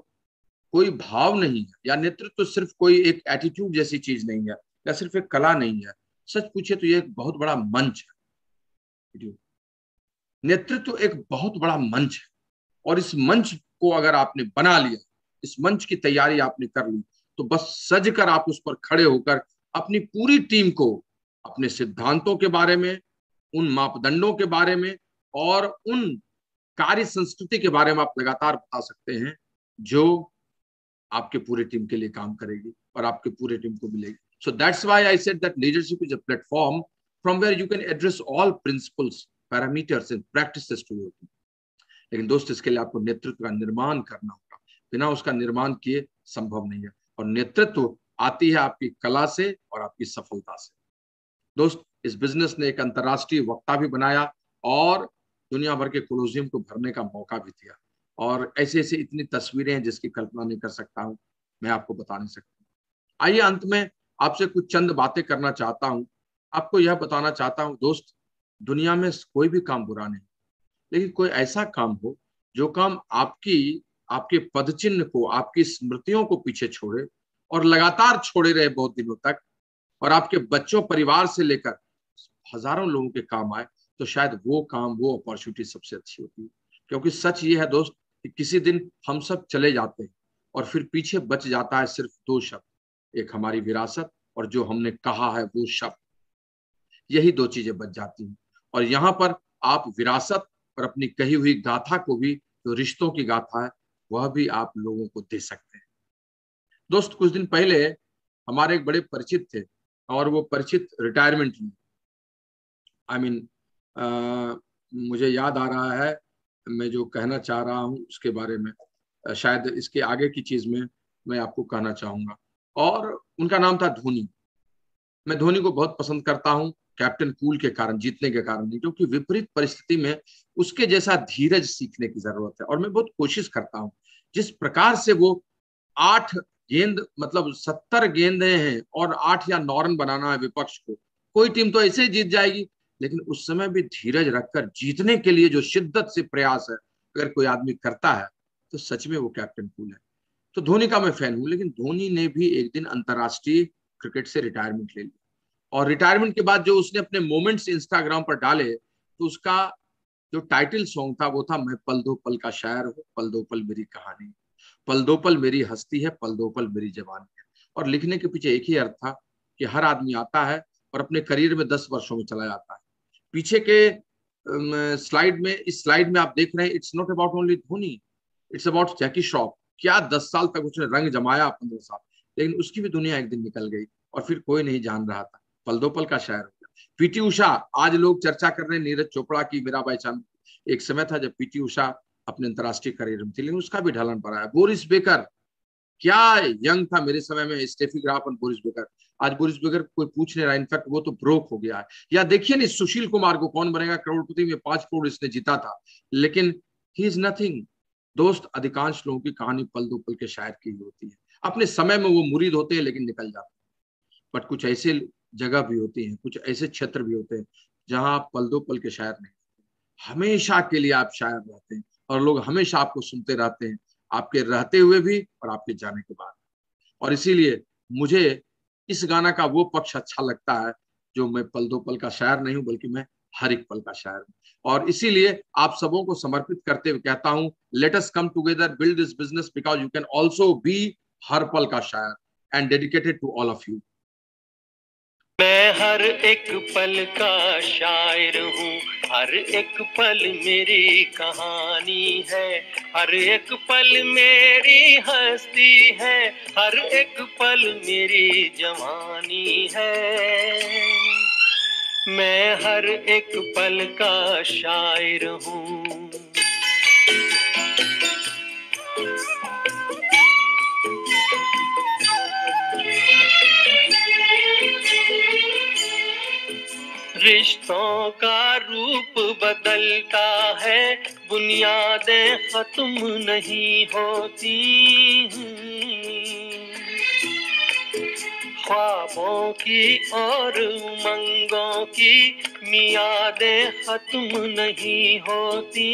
Speaker 1: कोई भाव नहीं है, या नेतृत्व सिर्फ़ कोई एक एटीट्यूड जैसी चीज़ नहीं है, या सिर्फ़ एक कला नहीं है। सच पूछे तो ये एक बहुत बड़ा मंच है। नेतृत्व एक बहुत बड़ा मंच है। और इस मंच को अगर आपने बना लिया, इस मंच की तैयारी आपने कर ली तो बस सज कर आप उस पर खड़े होकर अपनी पूरी टीम को अपने सिद्धांतों के बारे में, उन मापदंडों के बारे में और उन कार्य संस्कृति के बारे में आप लगातार बता सकते हैं, जो आपके पूरे टीम के लिए काम करेगी और आपके पूरे टीम को मिलेगी। So that's why I said that leadership is a platform from where you can address all principles parameters and practices to team लेकिन दोस्त, इसके लिए आपको नेतृत्व का निर्माण करना होगा। बिना उसका निर्माण किए संभव नहीं है। और नेतृत्व आती है आपकी कला से और आपकी सफलता से। दोस्त, इस बिज़नेस ने एक अंतर्राष्ट्रीय वक्ता भी बनाया और दुनिया भर के कोलोजियम को भरने का मौका भी दिया। और ऐसे ऐसे इतनी तस्वीरें हैं जिसकी कल्पना नहीं कर सकता हूँ। मैं आपको बता नहीं सकता। आइए अंत में आपसे कुछ चंद बातें करना चाहता हूँ। आपको यह बताना चाहता हूँ, दोस्त दुनिया में कोई भी काम बुरा नहीं। लेकिन कोई ऐसा काम हो, जो काम आपकी, आपके पद चिन्ह को, आपकी स्मृतियों को पीछे छोड़े और लगातार छोड़े रहे बहुत दिनों तक और आपके बच्चों, परिवार से लेकर हज़ारों लोगों के काम आए तो शायद वो काम, वो अपॉर्चुनिटी सबसे अच्छी होती है। क्योंकि सच ये है दोस्त कि किसी दिन हम सब चले जाते हैं और फिर पीछे बच जाता है सिर्फ़ दो शब्द। एक हमारी विरासत और जो हमने कहा है वो शब्द। यही दो चीज़ें बच जाती हैं। और यहाँ पर आप विरासत और अपनी कही हुई गाथा को भी, जो रिश्तों की गाथा है, वह भी आप लोगों को दे सकते हैं। दोस्त, कुछ दिन पहले हमारे एक बड़े परिचित थे और वो परिचित रिटायरमेंट में। आई मीन मुझे याद आ रहा है, मैं जो कहना चाह रहा हूँ उसके बारे में शायद इसके आगे की चीज़ में मैं आपको कहना चाहूँगा। और उनका नाम था धोनी। मैं धोनी को बहुत पसंद करता हूँ। कैप्टन कूल के कारण, जीतने के कारण नहीं, क्योंकि विपरीत परिस्थिति में उसके जैसा धीरज सीखने की ज़रूरत है। और मैं बहुत कोशिश करता हूँ, जिस प्रकार से वो आठ गेंद मतलब सत्तर गेंदे हैं और आठ या नौ रन बनाना है विपक्ष को, कोई टीम तो ऐसे ही जीत जाएगी। लेकिन उस समय भी धीरज रखकर जीतने के लिए जो शिद्दत से प्रयास है, अगर कोई आदमी करता है तो सच में वो कैप्टन कूल है। तो धोनी का मैं फ़ैन हूँ, लेकिन धोनी ने भी एक दिन अंतरराष्ट्रीय क्रिकेट से रिटायरमेंट ले लिया। और रिटायरमेंट के बाद जो उसने अपने मोमेंट्स इंस्टाग्राम पर डाले तो उसका जो टाइटल सॉन्ग था, वो था, मैं पल दो पल का शायर हूँ, पल दो पल मेरी कहानी पल दो पल मेरी हस्ती है, पल दो पल मेरी जवानी है। और लिखने के पीछे एक ही अर्थ था कि हर आदमी आता है और अपने करियर में दस वर्षों में चला जाता है। पीछे के स्लाइड में, इस स्लाइड में आप देख रहे हैं it's not about only Dhoni it's about Jackie Shroff क्या दस साल तक उसने रंग जमाया पंद्रह साल? लेकिन उसकी भी दुनिया एक दिन निकल गई और फिर कोई नहीं जान रहा था। पल दो पल का शायर पीटी उषा, आज लोग चर्चा कर रहे हैं नीरज चोपड़ा की, मीरा बाई चाँद एक समय था जब पीटी उषा अपने अंतर्राष्ट्रीय करियर में थी, लेकिन उसका भी ढलन पड़ा है। बोरिस बेकर, क्या यंग था मेरे समय में, स्टेफी ग्राफ और बोरिस बेकर। आज बोरिस बेकर कोई पूछ नहीं रहा, इनफैक्ट वो तो ब्रोक हो गया है। या देखिए ना सुशील कुमार को कौन बनेगा? करोड़पति में पाँच करोड़ इसने जीता था। लेकिन ही इज़ नथिंग दोस्त, अधिकांश लोगों की कहानी पल दो पल के शायर की होती है। अपने समय में वो मुरीद होते हैं, लेकिन निकल जाते हैं। बट कुछ ऐसे जगह भी होती हैं, कुछ ऐसे क्षेत्र भी होते हैं, जहाँ आप पल दो पल के शायर नहीं हमेशा के लिए आप शायर रहते हैं और लोग हमेशा आपको सुनते रहते हैं, आपके रहते हुए भी और आपके जाने के बाद। और इसीलिए मुझे इस गाना का वो पक्ष अच्छा लगता है, जो मैं पल दो पल का शायर नहीं हूँ, बल्कि मैं हर एक पल का शायर हूँ। और इसीलिए आप सबों को समर्पित करते हुए कहता हूँ let us come together build this business because you can also be हर पल का शायर and dedicated to all of you
Speaker 5: मैं हर एक पल का शायर हूँ, हर एक पल मेरी कहानी है, हर एक पल मेरी हस्ती है, हर एक पल मेरी जवानी है। मैं हर एक पल का शायर हूँ रिश्तों का रूप बदलता है। बुनियादें खत्म नहीं होती ख्वाबों की और उमंगों की मियादें खत्म नहीं होती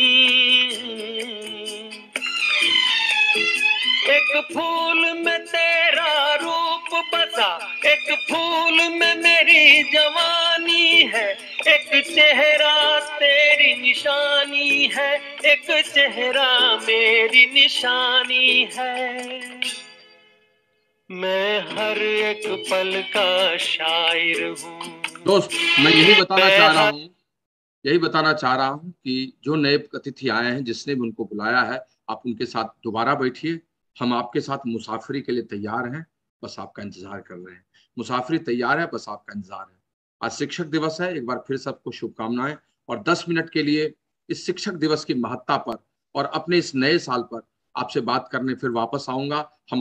Speaker 5: एक फूल में तेरा रूप बसा एक फूल में मेरी जवानी है एक चेहरा तेरी निशानी है एक चेहरा मेरी निशानी है। मैं हर एक पल का शायर हूँ।
Speaker 1: दोस्त मैं यही बताना चाह रहा हूँ यही बताना चाह रहा हूँ कि जो नए अतिथि आए हैं जिसने भी उनको बुलाया है आप उनके साथ दोबारा बैठिए। हम आपके साथ मुसाफरी के लिए तैयार हैं, बस आपका इंतज़ार कर रहे हैं। मुसाफिरी तैयार है, बस आपका इंतज़ार है। आज शिक्षक दिवस है, एक बार फिर सबको शुभकामनाएँ। और 10 मिनट के लिए इस शिक्षक दिवस की महत्ता पर और अपने इस नए साल पर आपसे बात करने फिर वापस आऊँगा। हम